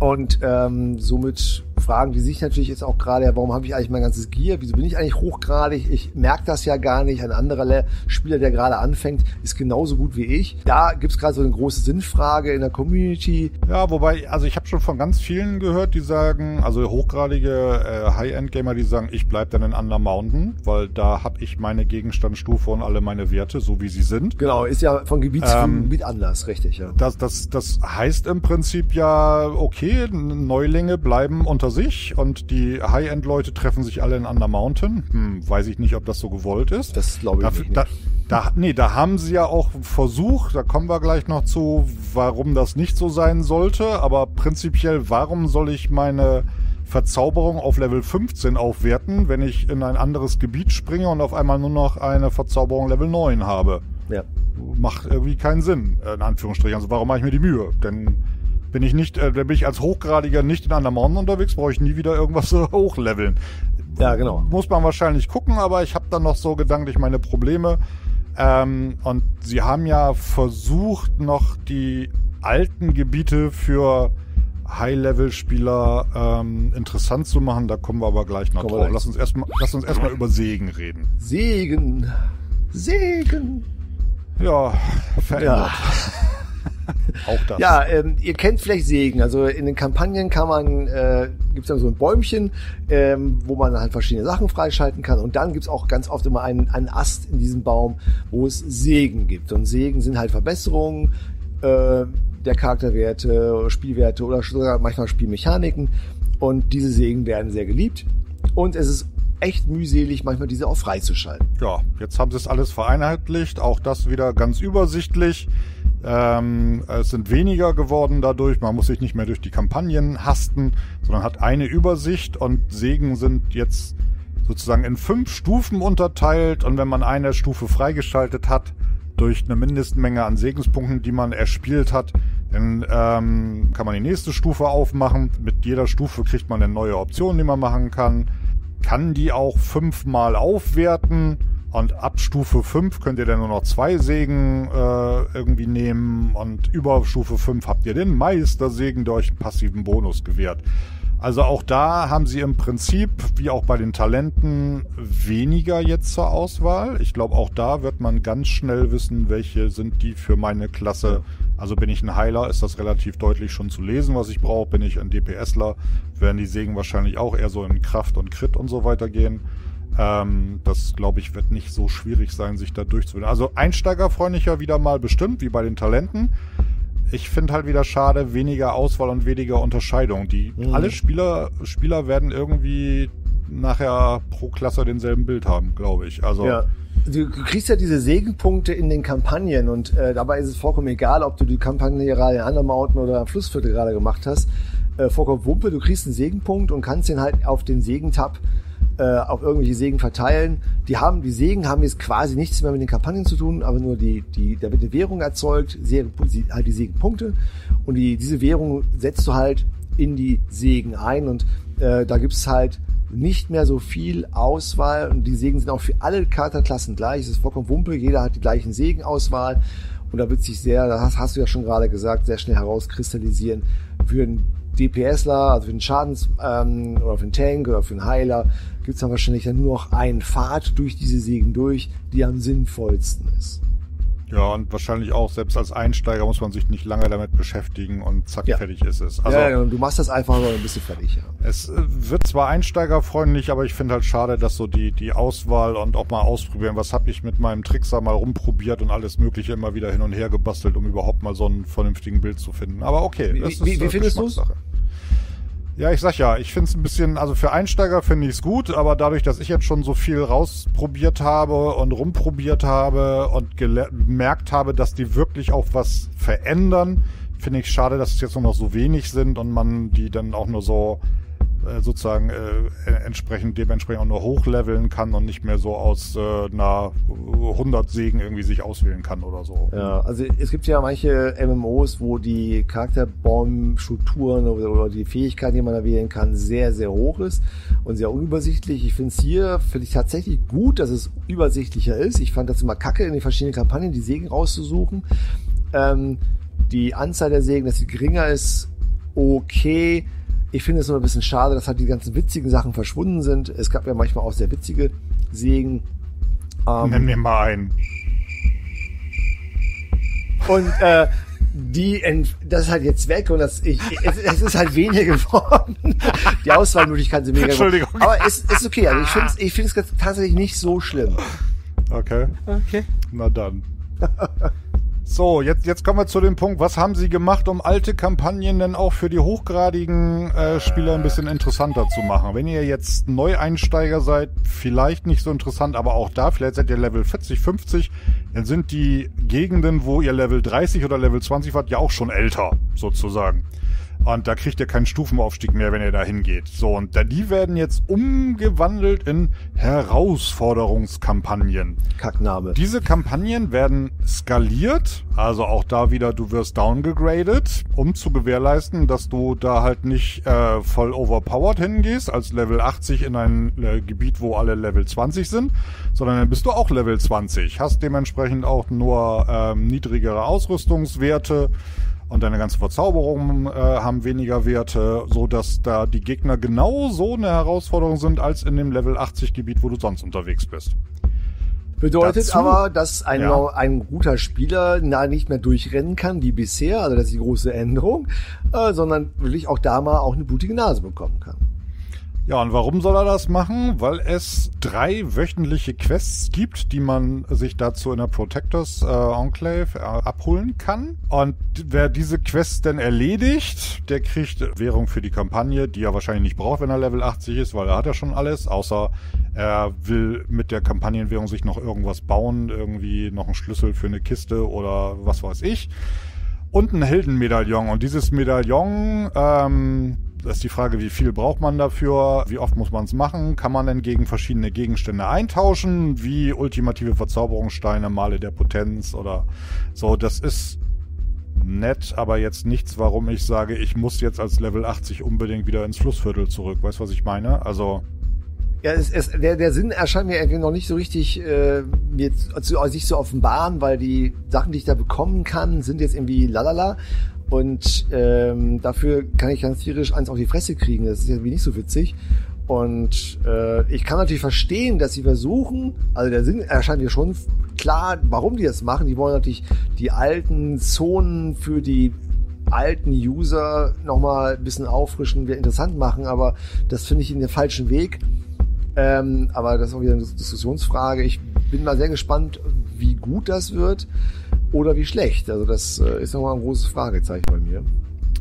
und ähm, somit fragen die sich natürlich jetzt auch gerade, ja, warum habe ich eigentlich mein ganzes Gear? Wieso bin ich eigentlich hochgradig? Ich merke das ja gar nicht. Ein anderer Spieler, der gerade anfängt, ist genauso gut wie ich. Da gibt's gerade so eine große Sinnfrage in der Community. Ja, wobei, also ich habe schon von ganz vielen gehört, die sagen, also hochgradige äh, High-End-Gamer, die sagen, ich bleib dann in Under Mountain, weil da habe ich meine Gegenstandsstufe und alle meine Werte, so wie sie sind. Genau, ist ja von Gebiet zu Ähm, Gebiet anders, richtig, ja. Das, das, das heißt im Prinzip ja, okay, Neulinge bleiben unter sich und die High-End-Leute treffen sich alle in Under Mountain. Hm, weiß ich nicht, ob das so gewollt ist. Das glaube ich Dafür, nicht. da, da, nee, da haben sie ja auch versucht, da kommen wir gleich noch zu, warum das nicht so sein sollte, aber prinzipiell, warum soll ich meine Verzauberung auf Level 15 aufwerten, wenn ich in ein anderes Gebiet springe und auf einmal nur noch eine Verzauberung Level 9 habe? ja. macht irgendwie keinen Sinn, äh, in Anführungsstrichen. Also warum mache ich mir die Mühe? Denn bin ich nicht, äh, bin ich als Hochgradiger nicht in einer Mountain unterwegs, brauche ich nie wieder irgendwas äh, hochleveln. ja, genau. Muss man wahrscheinlich gucken, aber ich habe dann noch so gedanklich meine Probleme. Ähm, und sie haben ja versucht, noch die alten Gebiete für High-Level-Spieler ähm, interessant zu machen. Da kommen wir aber gleich noch Kommen drauf. Lass uns erstmal, lass uns erstmal über Segen reden. Segen. Segen. Ja, verändert. Ja. Auch das. Ja, ähm, ihr kennt vielleicht Segen. Also in den Kampagnen kann man, äh, gibt es dann so ein Bäumchen, ähm, wo man halt verschiedene Sachen freischalten kann. Und dann gibt's auch ganz oft immer einen, einen Ast in diesem Baum, wo es Segen gibt. Und Segen sind halt Verbesserungen äh, der Charakterwerte, Spielwerte oder sogar manchmal Spielmechaniken. Und diese Segen werden sehr geliebt. Und es ist echt mühselig, manchmal diese auch freizuschalten. Ja, jetzt haben sie es alles vereinheitlicht. Auch das wieder ganz übersichtlich. Ähm, es sind weniger geworden dadurch. Man muss sich nicht mehr durch die Kampagnen hasten, sondern hat eine Übersicht und Segen sind jetzt sozusagen in fünf Stufen unterteilt. Und wenn man eine Stufe freigeschaltet hat, durch eine Mindestmenge an Segenspunkten, die man erspielt hat, dann ähm, kann man die nächste Stufe aufmachen. Mit jeder Stufe kriegt man eine neue Option, die man machen kann. Kann die auch fünfmal aufwerten. Und ab Stufe 5 könnt ihr dann nur noch zwei Segen äh, irgendwie nehmen. Und über Stufe 5 habt ihr den Meistersegen, der euch einen passiven Bonus gewährt. Also auch da haben sie im Prinzip, wie auch bei den Talenten, weniger jetzt zur Auswahl. Ich glaube, auch da wird man ganz schnell wissen, welche sind die für meine Klasse. Also bin ich ein Heiler, ist das relativ deutlich schon zu lesen, was ich brauche. Bin ich ein DPSler, werden die Segen wahrscheinlich auch eher so in Kraft und Crit und so weiter gehen. Ähm, das, glaube ich, wird nicht so schwierig sein, sich da durchzuwählen. Also einsteigerfreundlicher wieder mal bestimmt, wie bei den Talenten. Ich finde halt wieder schade, weniger Auswahl und weniger Unterscheidung. Die Mhm. alle Spieler, Spieler werden irgendwie nachher pro Klasse denselben Bild haben, glaube ich. Also Ja. Du kriegst ja diese Segenpunkte in den Kampagnen und äh, dabei ist es vollkommen egal, ob du die Kampagne gerade in Undermountain oder am Flussviertel gerade gemacht hast. Äh, vollkommen Wumpe, du kriegst einen Segenpunkt und kannst den halt auf den Segentab äh, auf irgendwelche Segen verteilen. Die haben, die Segen haben jetzt quasi nichts mehr mit den Kampagnen zu tun, aber nur die, die, da wird eine Währung erzeugt, Segen, halt die Segenpunkte. Und die, diese Währung setzt du halt in die Segen ein. Und äh, da gibt's halt nicht mehr so viel Auswahl. Und die Segen sind auch für alle Charakterklassen gleich. Es ist vollkommen Wumpe, jeder hat die gleichen Segenauswahl. Und da wird sich sehr, das hast du ja schon gerade gesagt, sehr schnell herauskristallisieren für einen DPSler, also für den Schadens- ähm, oder für den Tank oder für den Heiler gibt's dann wahrscheinlich dann nur noch einen Pfad durch diese Segen durch, die am sinnvollsten ist. Ja, und wahrscheinlich auch, selbst als Einsteiger muss man sich nicht lange damit beschäftigen und zack, Ja. fertig ist es. Also ja, ja, du machst das einfach nur ein bisschen fertig. Ja. es äh, wird zwar einsteigerfreundlich, aber ich finde halt schade, dass so die, die Auswahl und auch mal ausprobieren, was habe ich mit meinem Trickser mal rumprobiert und alles mögliche immer wieder hin und her gebastelt, um überhaupt mal so einen vernünftigen Bild zu finden. Aber okay. Wie- das wie- ist, wie äh, findest du's? Ja, ich sag ja, ich finde es ein bisschen, also für Einsteiger finde ich es gut, aber dadurch, dass ich jetzt schon so viel rausprobiert habe und rumprobiert habe und gemerkt habe, dass die wirklich auch was verändern, finde ich schade, dass es jetzt nur noch so wenig sind und man die dann auch nur so äh, sozusagen äh, entsprechend dementsprechend auch nur hochleveln kann und nicht mehr so aus äh, einer 100 Segen irgendwie sich auswählen kann oder so. Ja, also es gibt ja manche MMOs, wo die Charakterbaumstrukturen oder, die Fähigkeiten, die man da wählen kann, sehr, sehr hoch ist und sehr unübersichtlich. Ich finde es hier, finde ich tatsächlich gut, dass es übersichtlicher ist. Ich fand das immer kacke, in den verschiedenen Kampagnen die Segen rauszusuchen. Ähm, die Anzahl der Segen, dass sie geringer ist, okay. Ich finde es nur ein bisschen schade, dass halt die ganzen witzigen Sachen verschwunden sind. Es gab ja manchmal auch sehr witzige Segen. Ähm, Nenn mir mal einen. Und äh, die, das ist halt jetzt weg und das, ich, es, es ist halt weniger geworden. Die Auswahlmöglichkeiten sind weniger geworden. Entschuldigung. Aber es ist okay. Also ich finde es ich finde es tatsächlich nicht so schlimm. Okay. Okay. Na dann. So, jetzt, jetzt kommen wir zu dem Punkt, was haben Sie gemacht, um alte Kampagnen denn auch für die hochgradigen äh, Spieler ein bisschen interessanter zu machen? Wenn ihr jetzt Neueinsteiger seid, vielleicht nicht so interessant, aber auch da, vielleicht seid ihr Level 40, 50, dann sind die Gegenden, wo ihr Level 30 oder Level 20 wart, ja auch schon älter, sozusagen. Und da kriegt ihr keinen Stufenaufstieg mehr, wenn ihr da hingeht. So, und die werden jetzt umgewandelt in Herausforderungskampagnen. Kackname. Diese Kampagnen werden skaliert, also auch da wieder, du wirst downgegradet, um zu gewährleisten, dass du da halt nicht äh, voll overpowered hingehst, als Level 80 in ein äh, Gebiet, wo alle Level 20 sind, sondern dann bist du auch Level 20, hast dementsprechend auch nur ähm, niedrigere Ausrüstungswerte und deine ganzen Verzauberungen äh, haben weniger Werte, so dass da die Gegner genauso eine Herausforderung sind als in dem Level 80 Gebiet, wo du sonst unterwegs bist. Bedeutet Dazu, aber, dass ein, ja. ein guter Spieler na, nicht mehr durchrennen kann wie bisher, also das ist die große Änderung, äh, sondern wirklich auch da mal auch eine blutige Nase bekommen kann. Ja, und warum soll er das machen? Weil es drei wöchentliche Quests gibt, die man sich dazu in der Protectors äh, Enclave äh, abholen kann. Und wer diese Quests denn erledigt, der kriegt Währung für die Kampagne, die er wahrscheinlich nicht braucht, wenn er Level 80 ist, weil er hat ja schon alles, außer er will mit der Kampagnenwährung sich noch irgendwas bauen, irgendwie noch einen Schlüssel für eine Kiste oder was weiß ich. Und ein Heldenmedaillon. Und dieses Medaillon, ähm, das ist die Frage, wie viel braucht man dafür? Wie oft muss man es machen? Kann man denn gegen verschiedene Gegenstände eintauschen? Wie ultimative Verzauberungssteine, Male der Potenz oder so. Das ist nett, aber jetzt nichts, warum ich sage, ich muss jetzt als Level 80 unbedingt wieder ins Flussviertel zurück. Weißt du, was ich meine? Also. Ja, es, es, der, der Sinn erscheint mir irgendwie noch nicht so richtig äh, mir zu, sich zu offenbaren, weil die Sachen, die ich da bekommen kann, sind jetzt irgendwie lalala. Und ähm, dafür kann ich ganz tierisch eins auf die Fresse kriegen. Das ist irgendwie nicht so witzig. Und äh, ich kann natürlich verstehen, dass sie versuchen, also der Sinn erscheint mir schon klar, warum die das machen. Die wollen natürlich die alten Zonen für die alten User nochmal ein bisschen auffrischen, wieder interessant machen, aber das finde ich in den falschen Weg. Ähm, aber das ist auch wieder eine Diskussionsfrage. Ich bin mal sehr gespannt, wie gut das wird oder wie schlecht. Also das äh, ist nochmal ein großes Fragezeichen bei mir.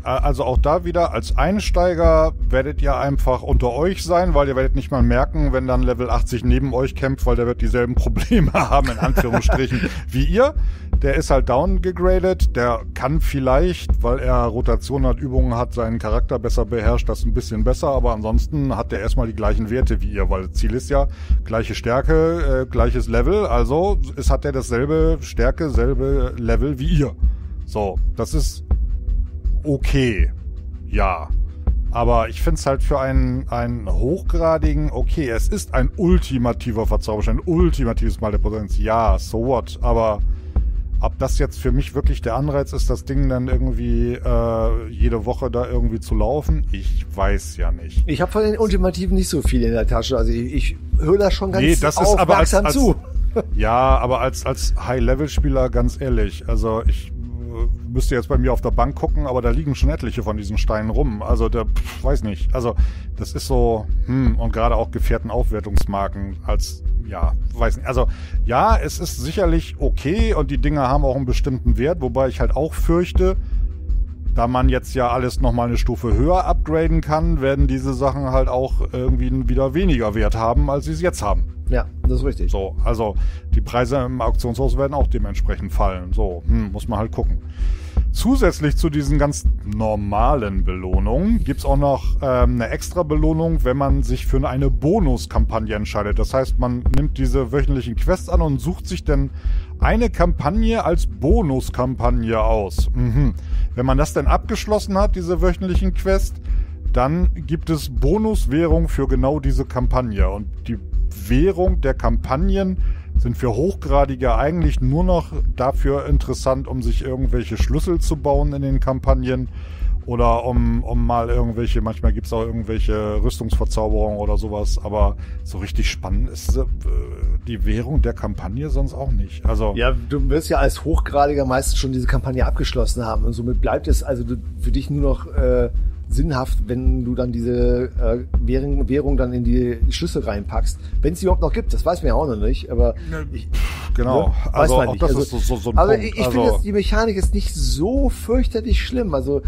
Also auch da wieder, als Einsteiger werdet ihr einfach unter euch sein, weil ihr werdet nicht mal merken, wenn dann Level 80 neben euch kämpft, weil der wird dieselben Probleme haben, in Anführungsstrichen, wie ihr. Der ist halt downgegradet, der kann vielleicht, weil er Rotation hat, Übungen hat, seinen Charakter besser beherrscht, das ein bisschen besser, aber ansonsten hat er erstmal die gleichen Werte wie ihr, weil Ziel ist ja gleiche Stärke, äh, gleiches Level, also es hat er dasselbe Stärke, selbe Level wie ihr. So, das ist okay. Ja. Aber ich finde es halt für einen, einen hochgradigen, okay, es ist ein ultimativer Verzauberstein, ein ultimatives Mal der Potenz. Ja, so what. Aber ob das jetzt für mich wirklich der Anreiz ist, das Ding dann irgendwie äh, jede Woche da irgendwie zu laufen, ich weiß ja nicht. Ich habe von den Ultimativen nicht so viel in der Tasche. Also ich, ich höre das schon ganz nee, das ist aber als, als, zu. Ja, aber als, als High-Level-Spieler ganz ehrlich, also ich müsste jetzt bei mir auf der Bank gucken, aber da liegen schon etliche von diesen Steinen rum. Also der, pff, weiß nicht. Also das ist so, hm, und gerade auch gefährten Aufwertungsmarken als, ja, weiß nicht. Also ja, es ist sicherlich okay und die Dinge haben auch einen bestimmten Wert, wobei ich halt auch fürchte, da man jetzt ja alles nochmal eine Stufe höher upgraden kann, werden diese Sachen halt auch irgendwie wieder weniger Wert haben, als sie es jetzt haben. Ja, das ist richtig. So, also die Preise im Auktionshaus werden auch dementsprechend fallen. So, hm, muss man halt gucken. Zusätzlich zu diesen ganz normalen Belohnungen gibt's auch noch ähm, eine extra Belohnung, wenn man sich für eine Bonuskampagne entscheidet. Das heißt, man nimmt diese wöchentlichen Quests an und sucht sich dann eine Kampagne als Bonuskampagne aus. Mhm. Wenn man das dann abgeschlossen hat, diese wöchentlichen Quests, dann gibt es Bonuswährung für genau diese Kampagne. Und die Währung der Kampagnen sind für Hochgradige eigentlich nur noch dafür interessant, um sich irgendwelche Schlüssel zu bauen in den Kampagnen oder um, um mal irgendwelche, manchmal gibt's auch irgendwelche Rüstungsverzauberungen oder sowas, aber so richtig spannend ist äh, die Währung der Kampagne sonst auch nicht. Also ja, du wirst ja als Hochgradiger meistens schon diese Kampagne abgeschlossen haben und somit bleibt es also für dich nur noch äh, sinnhaft, wenn du dann diese äh, Währung, Währung dann in die Schlüssel reinpackst. Wenn es überhaupt noch gibt, das weiß man ja auch noch nicht, aber ich, genau, ne, also weiß man auch nicht. das also, ist so, so, so ein aber Punkt. ich, ich also, finde, die Mechanik ist nicht so fürchterlich schlimm. Also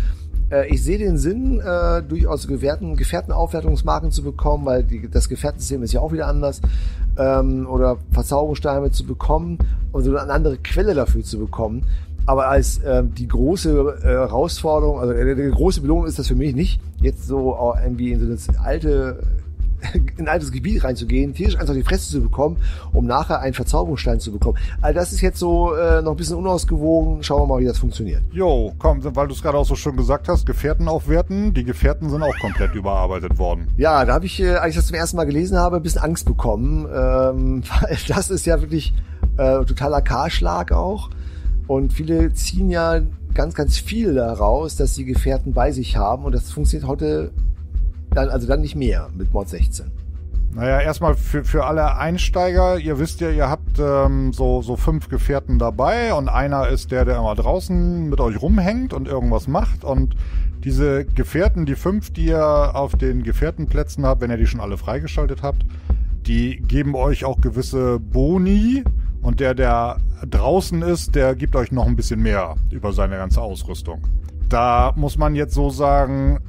äh, ich sehe den Sinn, äh, durchaus Gefährten, Gefährtenaufwertungsmarken zu bekommen, weil die, das Gefährtensystem ist ja auch wieder anders. Ähm, oder Verzauberungssteine zu bekommen und so eine andere Quelle dafür zu bekommen. Aber als äh, die große äh, Herausforderung, also äh, die große Belohnung ist das für mich nicht, jetzt so auch irgendwie in so das alte in ein altes Gebiet reinzugehen, tierisch einfach die Fresse zu bekommen, um nachher einen Verzauberungsstein zu bekommen. Also das ist jetzt so äh, noch ein bisschen unausgewogen. Schauen wir mal, wie das funktioniert. Jo, komm, weil du es gerade auch so schön gesagt hast, Gefährten aufwerten. Die Gefährten sind auch komplett überarbeitet worden. Ja, da habe ich, äh, als ich das zum ersten Mal gelesen habe, ein bisschen Angst bekommen, ähm, weil das ist ja wirklich äh, totaler Kahlschlag auch. Und viele ziehen ja ganz, ganz viel daraus, dass sie Gefährten bei sich haben. Und das funktioniert heute dann, also dann nicht mehr mit Mod 16. Naja, erstmal für, für alle Einsteiger, ihr wisst ja, ihr habt ähm, so, so fünf Gefährten dabei und einer ist der, der immer draußen mit euch rumhängt und irgendwas macht. Und diese Gefährten, die fünf, die ihr auf den Gefährtenplätzen habt, wenn ihr die schon alle freigeschaltet habt, die geben euch auch gewisse Boni. Und der, der draußen ist, der gibt euch noch ein bisschen mehr über seine ganze Ausrüstung. Da muss man jetzt so sagen,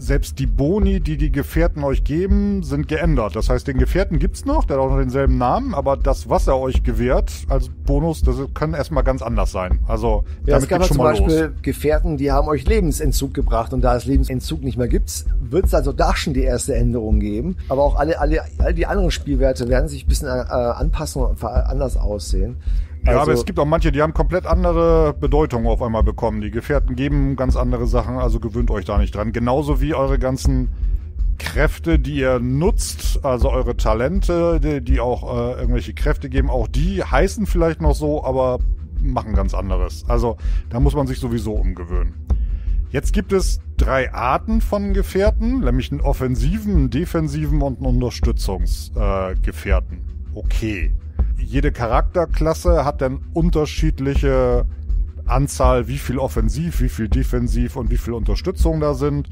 selbst die Boni, die die Gefährten euch geben, sind geändert. Das heißt, den Gefährten gibt's noch, der hat auch noch denselben Namen, aber das, was er euch gewährt als Bonus, das kann erstmal ganz anders sein. Also Ja, es damit gab geht's ja schon zum mal Beispiel los. Gefährten, die haben euch Lebensentzug gebracht und da es Lebensentzug nicht mehr gibt, wird es also da schon die erste Änderung geben. Aber auch alle, alle, all die anderen Spielwerte werden sich ein bisschen äh, anpassen und anders aussehen. Ja, aber Also- es gibt auch manche, die haben komplett andere Bedeutungen auf einmal bekommen. Die Gefährten geben ganz andere Sachen, also gewöhnt euch da nicht dran. Genauso wie eure ganzen Kräfte, die ihr nutzt, also eure Talente, die, die auch äh, irgendwelche Kräfte geben, auch die heißen vielleicht noch so, aber machen ganz anderes. Also da muss man sich sowieso umgewöhnen. Jetzt gibt es drei Arten von Gefährten, nämlich einen offensiven, einen defensiven und einen Unterstützungsgefährten. Äh, okay. Jede Charakterklasse hat dann unterschiedliche Anzahl, wie viel offensiv, wie viel defensiv und wie viel Unterstützung da sind.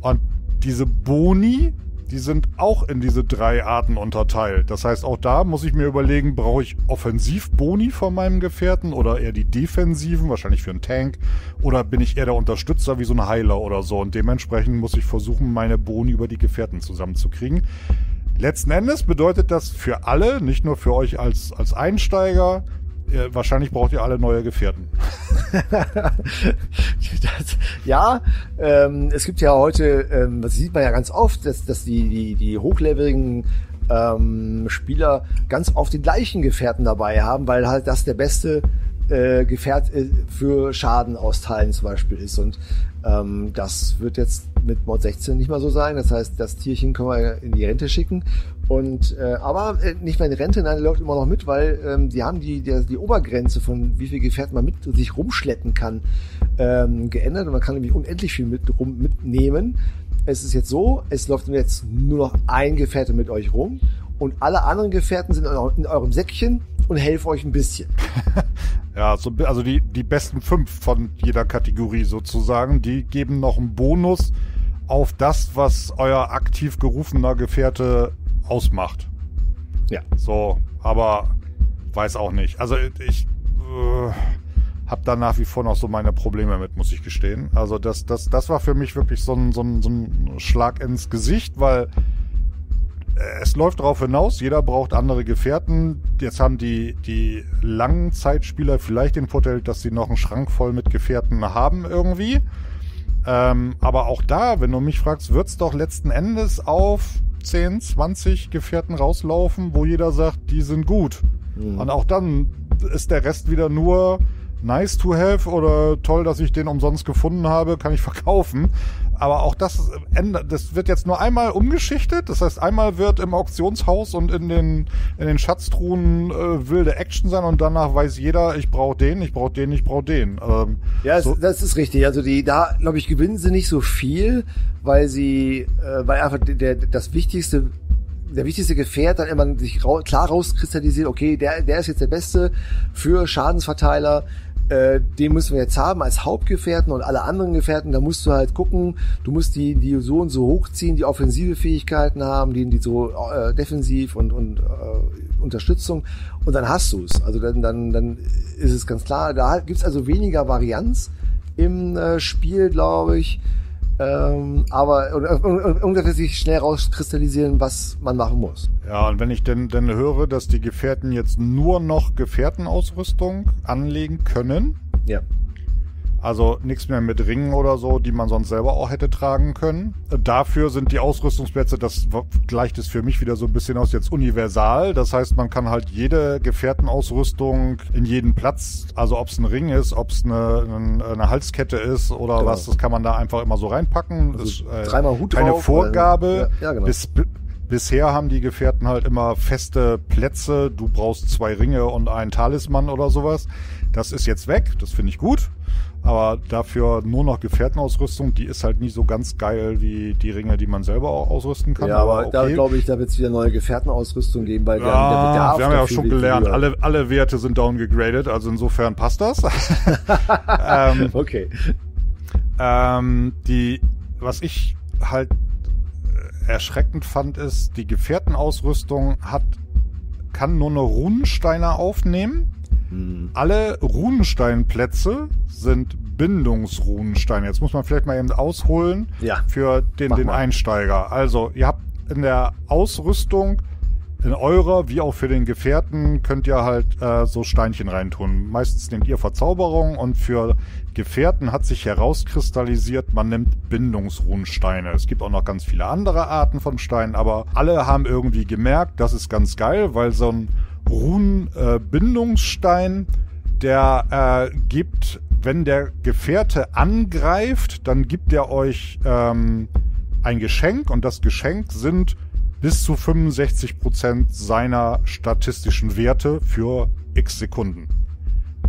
Und diese Boni, die sind auch in diese drei Arten unterteilt. Das heißt, auch da muss ich mir überlegen, brauche ich Offensiv-Boni von meinem Gefährten oder eher die defensiven, wahrscheinlich für einen Tank, oder bin ich eher der Unterstützer wie so ein Heiler oder so. Und dementsprechend muss ich versuchen, meine Boni über die Gefährten zusammenzukriegen. Letzten Endes bedeutet das für alle, nicht nur für euch als, als Einsteiger, äh, wahrscheinlich braucht ihr alle neue Gefährten. das, ja, ähm, es gibt ja heute, ähm, das sieht man ja ganz oft, dass, dass die, die, die hochleveligen ähm, Spieler ganz oft den gleichen Gefährten dabei haben, weil halt das der beste äh, Gefährt äh, für Schaden austeilen zum Beispiel ist. Und ähm, das wird jetzt mit Mod 16 nicht mal so sein. Das heißt, das Tierchen können wir in die Rente schicken. Und äh, aber äh, nicht mehr in Rente, nein, läuft immer noch mit, weil ähm, die haben die, die, die Obergrenze von wie viel Gefährten man mit sich rumschleppen kann, ähm, geändert. Und man kann nämlich unendlich viel mit rum mitnehmen. Es ist jetzt so, es läuft jetzt nur noch ein Gefährte mit euch rum und alle anderen Gefährten sind in eurem Säckchen und helfen euch ein bisschen. Ja, so, also die, die besten fünf von jeder Kategorie sozusagen, die geben noch einen Bonus auf das, was euer aktiv gerufener Gefährte ausmacht. Ja. So, aber weiß auch nicht. Also ich äh, habe da nach wie vor noch so meine Probleme mit, muss ich gestehen. Also das, das, das war für mich wirklich so ein, so ein, so ein Schlag ins Gesicht, weil äh, es läuft darauf hinaus, jeder braucht andere Gefährten. Jetzt haben die, die langen Zeitspieler vielleicht den Vorteil, dass sie noch einen Schrank voll mit Gefährten haben irgendwie. Ähm, aber auch da, wenn du mich fragst, wird's doch letzten Endes auf 10, 20 Gefährten rauslaufen, wo jeder sagt, die sind gut. Und auch dann ist der Rest wieder nur nice to have oder toll, dass ich den umsonst gefunden habe, kann ich verkaufen. Aber auch das ändert, das wird jetzt nur einmal umgeschichtet. Das heißt, einmal wird im Auktionshaus und in den, in den Schatztruhen äh, wilde Action sein und danach weiß jeder, ich brauche den, ich brauche den, ich brauche den. Ähm, ja, so. das ist richtig. Also die, da glaube ich, gewinnen sie nicht so viel, weil sie, äh, weil einfach der, das wichtigste der wichtigste Gefährt dann immer sich rau klar rauskristallisiert, okay, der, der ist jetzt der Beste für Schadensverteiler, äh, den müssen wir jetzt haben als Hauptgefährten und alle anderen Gefährten, da musst du halt gucken, du musst die, die so und so hochziehen, die offensive Fähigkeiten haben, die, die so äh, defensiv und, und äh, Unterstützung und dann hast du es. Also dann, dann, dann ist es ganz klar, da gibt's also weniger Varianz im äh, Spiel, glaube ich. Ähm, aber irgendwann wird sich schnell rauskristallisieren, was man machen muss. Ja, und wenn ich denn, denn höre, dass die Gefährten jetzt nur noch Gefährtenausrüstung anlegen können. Ja. Also nichts mehr mit Ringen oder so, die man sonst selber auch hätte tragen können. Dafür sind die Ausrüstungsplätze, das gleicht es für mich wieder so ein bisschen aus, jetzt universal. Das heißt, man kann halt jede Gefährtenausrüstung in jeden Platz, also ob es ein Ring ist, ob es eine, eine, Halskette ist oder genau. was, das kann man da einfach immer so reinpacken. Also ist, äh, dreimal Hut keine drauf, Vorgabe. Ja, ja, genau. Bis, Bisher haben die Gefährten halt immer feste Plätze. Du brauchst zwei Ringe und einen Talisman oder sowas. Das ist jetzt weg. Das finde ich gut. Aber dafür nur noch Gefährtenausrüstung, die ist halt nicht so ganz geil wie die Ringe, die man selber auch ausrüsten kann. Ja, aber, aber okay. da glaube ich, da wird es wieder neue Gefährtenausrüstung geben, weil ja, der Bedarf wir haben ja auch schon gelernt, alle, alle Werte sind downgegradet, also insofern passt das. ähm, okay. Ähm, die, was ich halt erschreckend fand, ist, die Gefährtenausrüstung hat, kann nur eine Runensteine aufnehmen Alle Runensteinplätze sind Bindungsrunensteine. Jetzt muss man vielleicht mal eben ausholen ja. für den, den Einsteiger. Also, ihr habt in der Ausrüstung in eurer wie auch für den Gefährten könnt ihr halt äh, so Steinchen reintun. Meistens nehmt ihr Verzauberung und für Gefährten hat sich herauskristallisiert, man nimmt Bindungsrunensteine. Es gibt auch noch ganz viele andere Arten von Steinen, aber alle haben irgendwie gemerkt, das ist ganz geil, weil so ein Runenbindungsstein, der äh, gibt, wenn der Gefährte angreift, dann gibt er euch ähm, ein Geschenk und das Geschenk sind bis zu 65 Prozent seiner statistischen Werte für x Sekunden.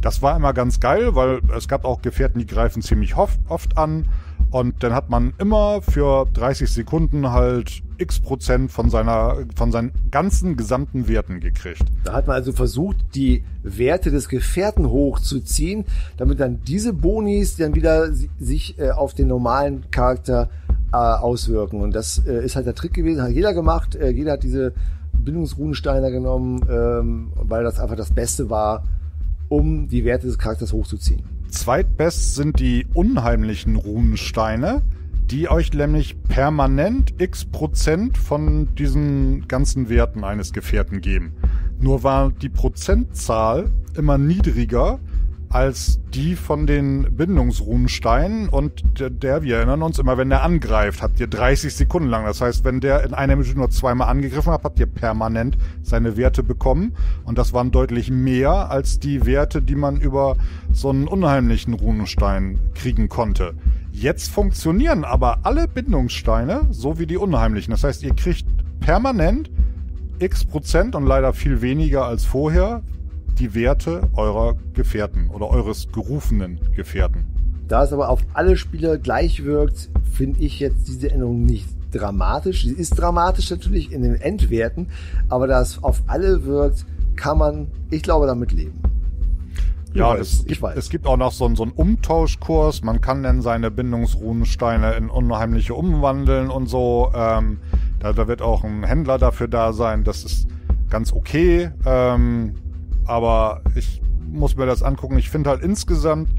Das war immer ganz geil, weil es gab auch Gefährten, die greifen ziemlich oft, oft an und dann hat man immer für 30 Sekunden halt x Prozent von seiner, von seinen ganzen gesamten Werten gekriegt. Da hat man also versucht, die Werte des Gefährten hochzuziehen, damit dann diese Bonis dann wieder sich äh, auf den normalen Charakter äh, auswirken. Und das äh, ist halt der Trick gewesen, hat jeder gemacht. Äh, jeder hat diese Bindungsrunensteine genommen, ähm, weil das einfach das Beste war, um die Werte des Charakters hochzuziehen. Zweitbest sind die unheimlichen Runensteine, die euch nämlich permanent x Prozent von diesen ganzen Werten eines Gefährten geben. Nur war die Prozentzahl immer niedriger als die von den Bindungsrunensteinen und der, der, wir erinnern uns immer, wenn der angreift, habt ihr 30 Sekunden lang. Das heißt, wenn der in einer Minute nur zweimal angegriffen hat, habt ihr permanent seine Werte bekommen und das waren deutlich mehr als die Werte, die man über so einen unheimlichen Runenstein kriegen konnte. Jetzt funktionieren aber alle Bindungssteine so wie die unheimlichen. Das heißt, ihr kriegt permanent x Prozent und leider viel weniger als vorher die Werte eurer Gefährten oder eures gerufenen Gefährten. Da es aber auf alle Spieler gleich wirkt, finde ich jetzt diese Änderung nicht dramatisch. Sie ist dramatisch natürlich in den Endwerten, aber da es auf alle wirkt, kann man, ich glaube, damit leben. Ja, weiß, es, gibt, es gibt auch noch so, so einen Umtauschkurs. Man kann dann seine Bindungsrunensteine in unheimliche umwandeln und so. Ähm, da, da wird auch ein Händler dafür da sein. Das ist ganz okay. Ähm, aber ich muss mir das angucken. Ich finde halt insgesamt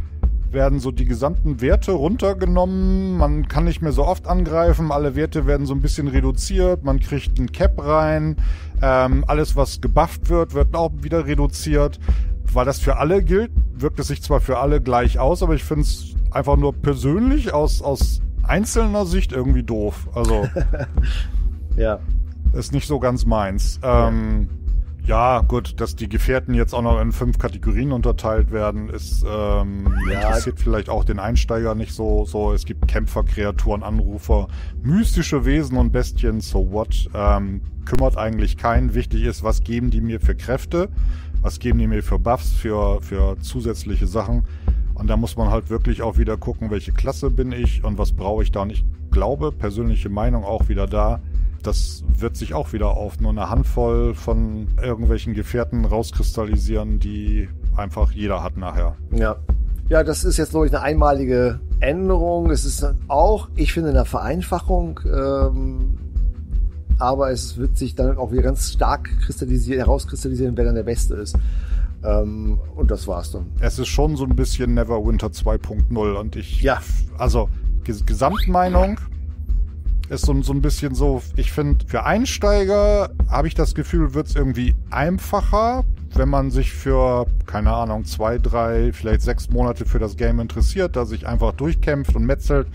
werden so die gesamten Werte runtergenommen. Man kann nicht mehr so oft angreifen. Alle Werte werden so ein bisschen reduziert. Man kriegt ein Cap rein. Ähm, alles, was gebufft wird, wird auch wieder reduziert. Weil das für alle gilt, wirkt es sich zwar für alle gleich aus, aber ich finde es einfach nur persönlich aus, aus einzelner Sicht irgendwie doof. Also. ja. Ist nicht so ganz meins. Ähm, ja Ja, gut, dass die Gefährten jetzt auch noch in fünf Kategorien unterteilt werden, ist ähm, ja. interessiert vielleicht auch den Einsteiger nicht so. So, es gibt Kämpfer, Kreaturen, Anrufer, mystische Wesen und Bestien. So what? Ähm, kümmert eigentlich keinen. Wichtig ist, was geben die mir für Kräfte? Was geben die mir für Buffs, für für zusätzliche Sachen? Und da muss man halt wirklich auch wieder gucken, welche Klasse bin ich und was brauche ich da. Und ich glaube, persönliche Meinung auch wieder da das wird sich auch wieder auf nur eine Handvoll von irgendwelchen Gefährten rauskristallisieren, die einfach jeder hat nachher. Ja. Ja, das ist jetzt, glaube ich, eine einmalige Änderung. Es ist auch, ich finde, eine Vereinfachung. Ähm, aber es wird sich dann auch wieder ganz stark kristallisieren, herauskristallisieren, wer dann der Beste ist. Ähm, und das war's dann. Es ist schon so ein bisschen Neverwinter 2.0 und ich, ja. also Gesamtmeinung, ist so, so ein bisschen so, ich finde, für Einsteiger habe ich das Gefühl, wird es irgendwie einfacher, wenn man sich für, keine Ahnung, zwei, drei, vielleicht sechs Monate für das Game interessiert, da sich einfach durchkämpft und metzelt,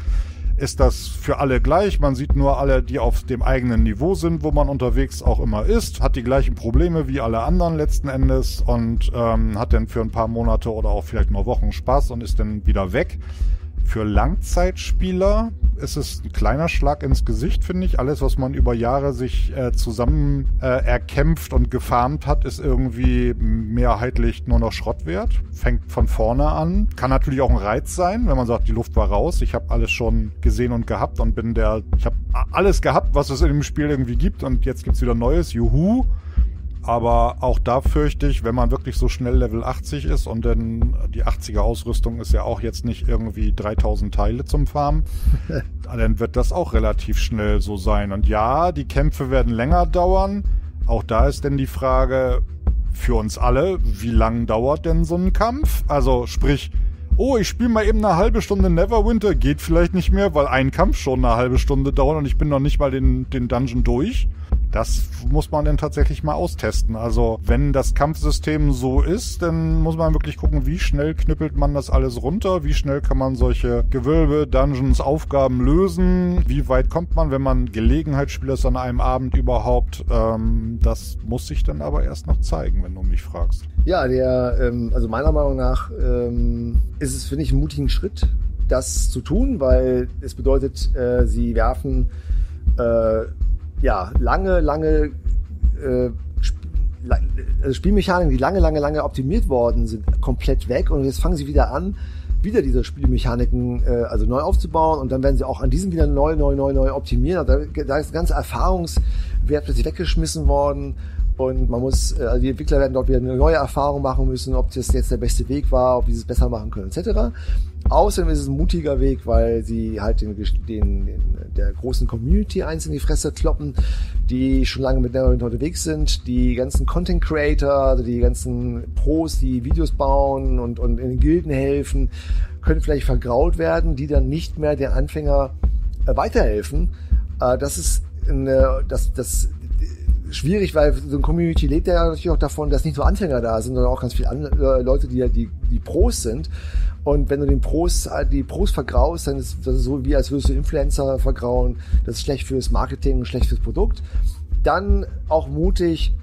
ist das für alle gleich. Man sieht nur alle, die auf dem eigenen Niveau sind, wo man unterwegs auch immer ist, hat die gleichen Probleme wie alle anderen letzten Endes und ähm, hat dann für ein paar Monate oder auch vielleicht nur Wochen Spaß und ist dann wieder weg. Für Langzeitspieler ist es ein kleiner Schlag ins Gesicht, finde ich. Alles, was man über Jahre sich äh, zusammen äh, erkämpft und gefarmt hat, ist irgendwie mehrheitlich nur noch Schrott wert. Fängt von vorne an. Kann natürlich auch ein Reiz sein, wenn man sagt, die Luft war raus. Ich habe alles schon gesehen und gehabt und bin der, ich habe alles gehabt, was es in dem Spiel irgendwie gibt und jetzt gibt's wieder Neues. Juhu. Aber auch da fürchte ich, wenn man wirklich so schnell Level 80 ist und dann die 80er Ausrüstung ist ja auch jetzt nicht irgendwie 3000 Teile zum Farmen, dann wird das auch relativ schnell so sein. Und ja, die Kämpfe werden länger dauern. Auch da ist denn die Frage für uns alle, wie lang dauert denn so ein Kampf? Also sprich, oh, ich spiele mal eben eine halbe Stunde Neverwinter, geht vielleicht nicht mehr, weil ein Kampf schon eine halbe Stunde dauert und ich bin noch nicht mal den, den Dungeon durch. Das muss man dann tatsächlich mal austesten. Also wenn das Kampfsystem so ist, dann muss man wirklich gucken, wie schnell knüppelt man das alles runter, wie schnell kann man solche Gewölbe, Dungeons, Aufgaben lösen, wie weit kommt man, wenn man Gelegenheitsspieler ist an einem Abend überhaupt. Ähm, das muss sich dann aber erst noch zeigen, wenn du mich fragst. Ja, der, ähm, also meiner Meinung nach ähm, ist es, finde ich, ein mutigen Schritt, das zu tun, weil es bedeutet, äh, sie werfen äh, ja, lange, lange äh, also Spielmechaniken, die lange, lange, lange optimiert worden sind, komplett weg. Und jetzt fangen sie wieder an, wieder diese Spielmechaniken äh, also neu aufzubauen. Und dann werden sie auch an diesem wieder neu, neu, neu, neu optimieren. Da, da ist ein ganzer Erfahrungswert plötzlich weggeschmissen worden und man muss, äh, also die Entwickler werden dort wieder eine neue Erfahrung machen müssen, ob das jetzt der beste Weg war, ob sie es besser machen können, etc. Außerdem ist es ein mutiger Weg, weil sie halt den, den, den der großen Community eins in die Fresse kloppen, die schon lange mit Neverwinter unterwegs sind, die ganzen Content Creator, also die ganzen Pros, die Videos bauen und, und in den Gilden helfen, können vielleicht vergrault werden, die dann nicht mehr den Anfänger äh, weiterhelfen. Äh, das ist eine, das, das schwierig, weil so ein Community lebt ja natürlich auch davon, dass nicht nur Anfänger da sind, sondern auch ganz viele andere Leute, die ja die, die Pros sind. Und wenn du den Pros, die Pros vergraust, dann ist das so wie, als würdest du Influencer vergrauen. Das ist schlecht fürs Marketing schlecht fürs Produkt. Dann auch mutig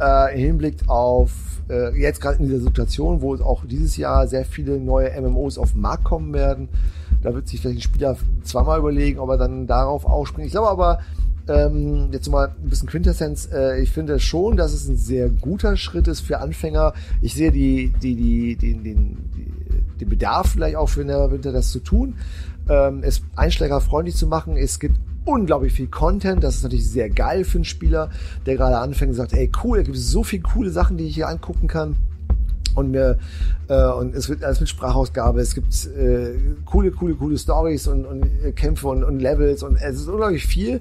äh, im Hinblick auf äh, jetzt gerade in dieser Situation, wo auch dieses Jahr sehr viele neue MMOs auf den Markt kommen werden. Da wird sich vielleicht ein Spieler zweimal überlegen, ob er dann darauf ausspringt. Ich glaube aber, ähm, jetzt mal ein bisschen Quintessenz. Äh, ich finde schon, dass es ein sehr guter Schritt ist für Anfänger. Ich sehe die, die, die, den, die, den Bedarf vielleicht auch für Neverwinter, das zu tun, ähm, es einsteigerfreundlich zu machen. Es gibt unglaublich viel Content. Das ist natürlich sehr geil für einen Spieler, der gerade anfängt und sagt, ey cool, da gibt es so viele coole Sachen, die ich hier angucken kann und mir äh, und es wird alles mit Sprachausgabe. Es gibt äh, coole, coole, coole Stories und, und äh, Kämpfe und, und Levels und es ist unglaublich viel.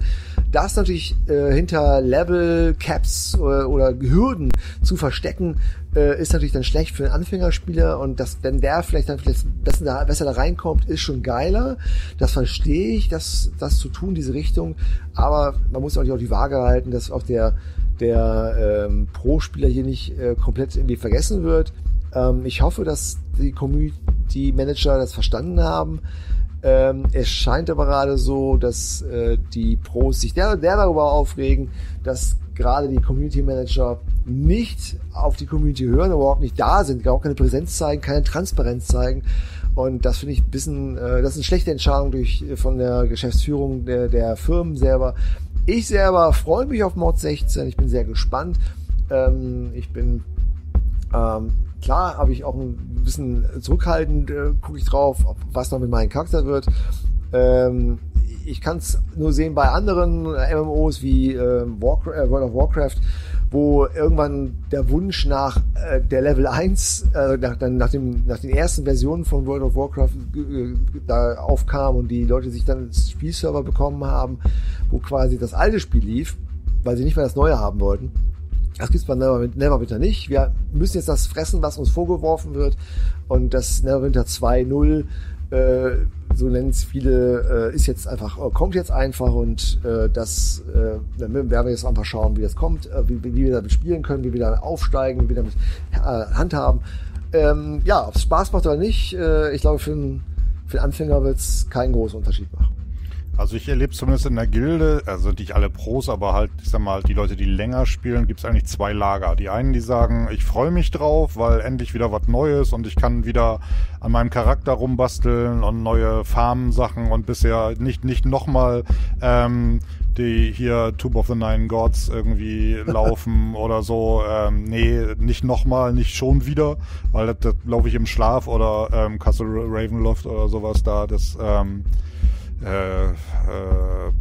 Das natürlich äh, hinter Level Caps oder, oder Hürden zu verstecken, äh, ist natürlich dann schlecht für einen Anfängerspieler und das, wenn der vielleicht dann vielleicht besser da, besser da reinkommt, ist schon geiler. Das verstehe ich, das, das zu tun, diese Richtung. Aber man muss auch die Waage halten, dass auch der der ähm, Pro-Spieler hier nicht äh, komplett irgendwie vergessen wird. Ähm, ich hoffe, dass die Community-Manager das verstanden haben. Ähm, es scheint aber gerade so, dass äh, die Pros sich der, der darüber aufregen, dass gerade die Community Manager nicht auf die Community hören, aber auch nicht da sind, auch keine Präsenz zeigen, keine Transparenz zeigen. Und das finde ich ein bisschen, äh, das ist eine schlechte Entscheidung durch, von der Geschäftsführung der, der Firmen selber. Ich selber freue mich auf Mod 16, ich bin sehr gespannt. Ähm, ich bin ähm, klar, habe ich auch ein bisschen zurückhaltend, äh, gucke ich drauf, was noch mit meinem Charakter wird. Ähm, ich kann es nur sehen bei anderen MMOs wie äh, Warcraft, äh, World of Warcraft, wo irgendwann der Wunsch nach äh, der Level 1, äh, nach, dann, nach, dem, nach den ersten Versionen von World of Warcraft äh, da aufkam und die Leute sich dann Spielserver bekommen haben, wo quasi das alte Spiel lief, weil sie nicht mehr das neue haben wollten. Das gibt's bei Neverwinter, nicht. Wir müssen jetzt das fressen, was uns vorgeworfen wird. Und das Neverwinter 2.0 äh, so nennen es viele, äh, ist jetzt einfach, äh, kommt jetzt einfach und äh, das äh, werden wir jetzt einfach schauen, wie das kommt, äh, wie, wie wir damit spielen können, wie wir da aufsteigen, wie wir damit äh, handhaben. Ähm, ja, ob es Spaß macht oder nicht, äh, ich glaube, für einen, für einen Anfänger wird es keinen großen Unterschied machen. Also ich erlebe zumindest in der Gilde, also nicht alle Pros, aber halt, ich sag mal, die Leute, die länger spielen, gibt's eigentlich zwei Lager. Die einen, die sagen, ich freue mich drauf, weil endlich wieder was Neues und ich kann wieder an meinem Charakter rumbasteln und neue Farmen-Sachen und bisher nicht, nicht nochmal ähm, die hier Tomb of the Nine Gods irgendwie laufen oder so. Ähm, nee, nicht nochmal, nicht schon wieder, weil das, das laufe ich im Schlaf oder ähm, Castle Ravenloft oder sowas da, das ähm, äh, äh,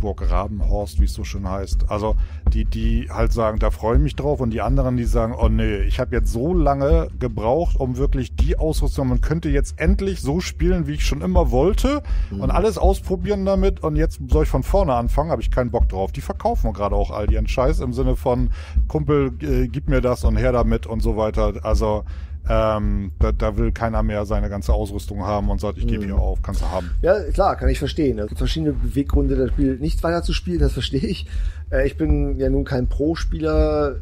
Burg Rabenhorst, wie es so schön heißt. Also die, die halt sagen, da freue ich mich drauf und die anderen, die sagen, oh nee, ich habe jetzt so lange gebraucht, um wirklich die Ausrüstung, man könnte jetzt endlich so spielen, wie ich schon immer wollte mhm. und alles ausprobieren damit und jetzt soll ich von vorne anfangen, habe ich keinen Bock drauf. Die verkaufen gerade auch all ihren Scheiß im Sinne von Kumpel, äh, gib mir das und her damit und so weiter. Also ähm, da, da will keiner mehr seine ganze Ausrüstung haben und sagt, ich gebe hier mhm. auf, kannst du haben. Ja, klar, kann ich verstehen. Es gibt verschiedene Beweggründe, das Spiel nicht weiter zu spielen, das verstehe ich. Äh, ich bin ja nun kein Pro-Spieler,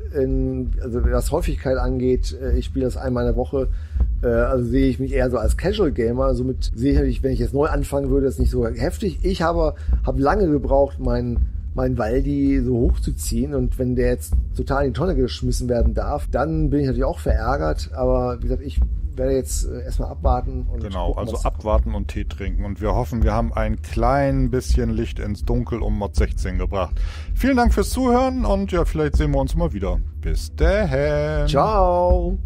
also was Häufigkeit angeht. Äh, ich spiele das einmal in der Woche. Äh, also sehe ich mich eher so als Casual Gamer. Somit sehe ich, wenn ich jetzt neu anfangen würde, das nicht so heftig. Ich habe, habe lange gebraucht, meinen meinen Waldi so hochzuziehen. Und wenn der jetzt total in die Tonne geschmissen werden darf, dann bin ich natürlich auch verärgert. Aber wie gesagt, ich werde jetzt äh, erstmal abwarten. Und genau, gucken, also abwarten und Tee trinken. Und wir hoffen, wir haben ein klein bisschen Licht ins Dunkel um Mod 16 gebracht. Vielen Dank fürs Zuhören und ja, vielleicht sehen wir uns mal wieder. Bis dahin. Ciao.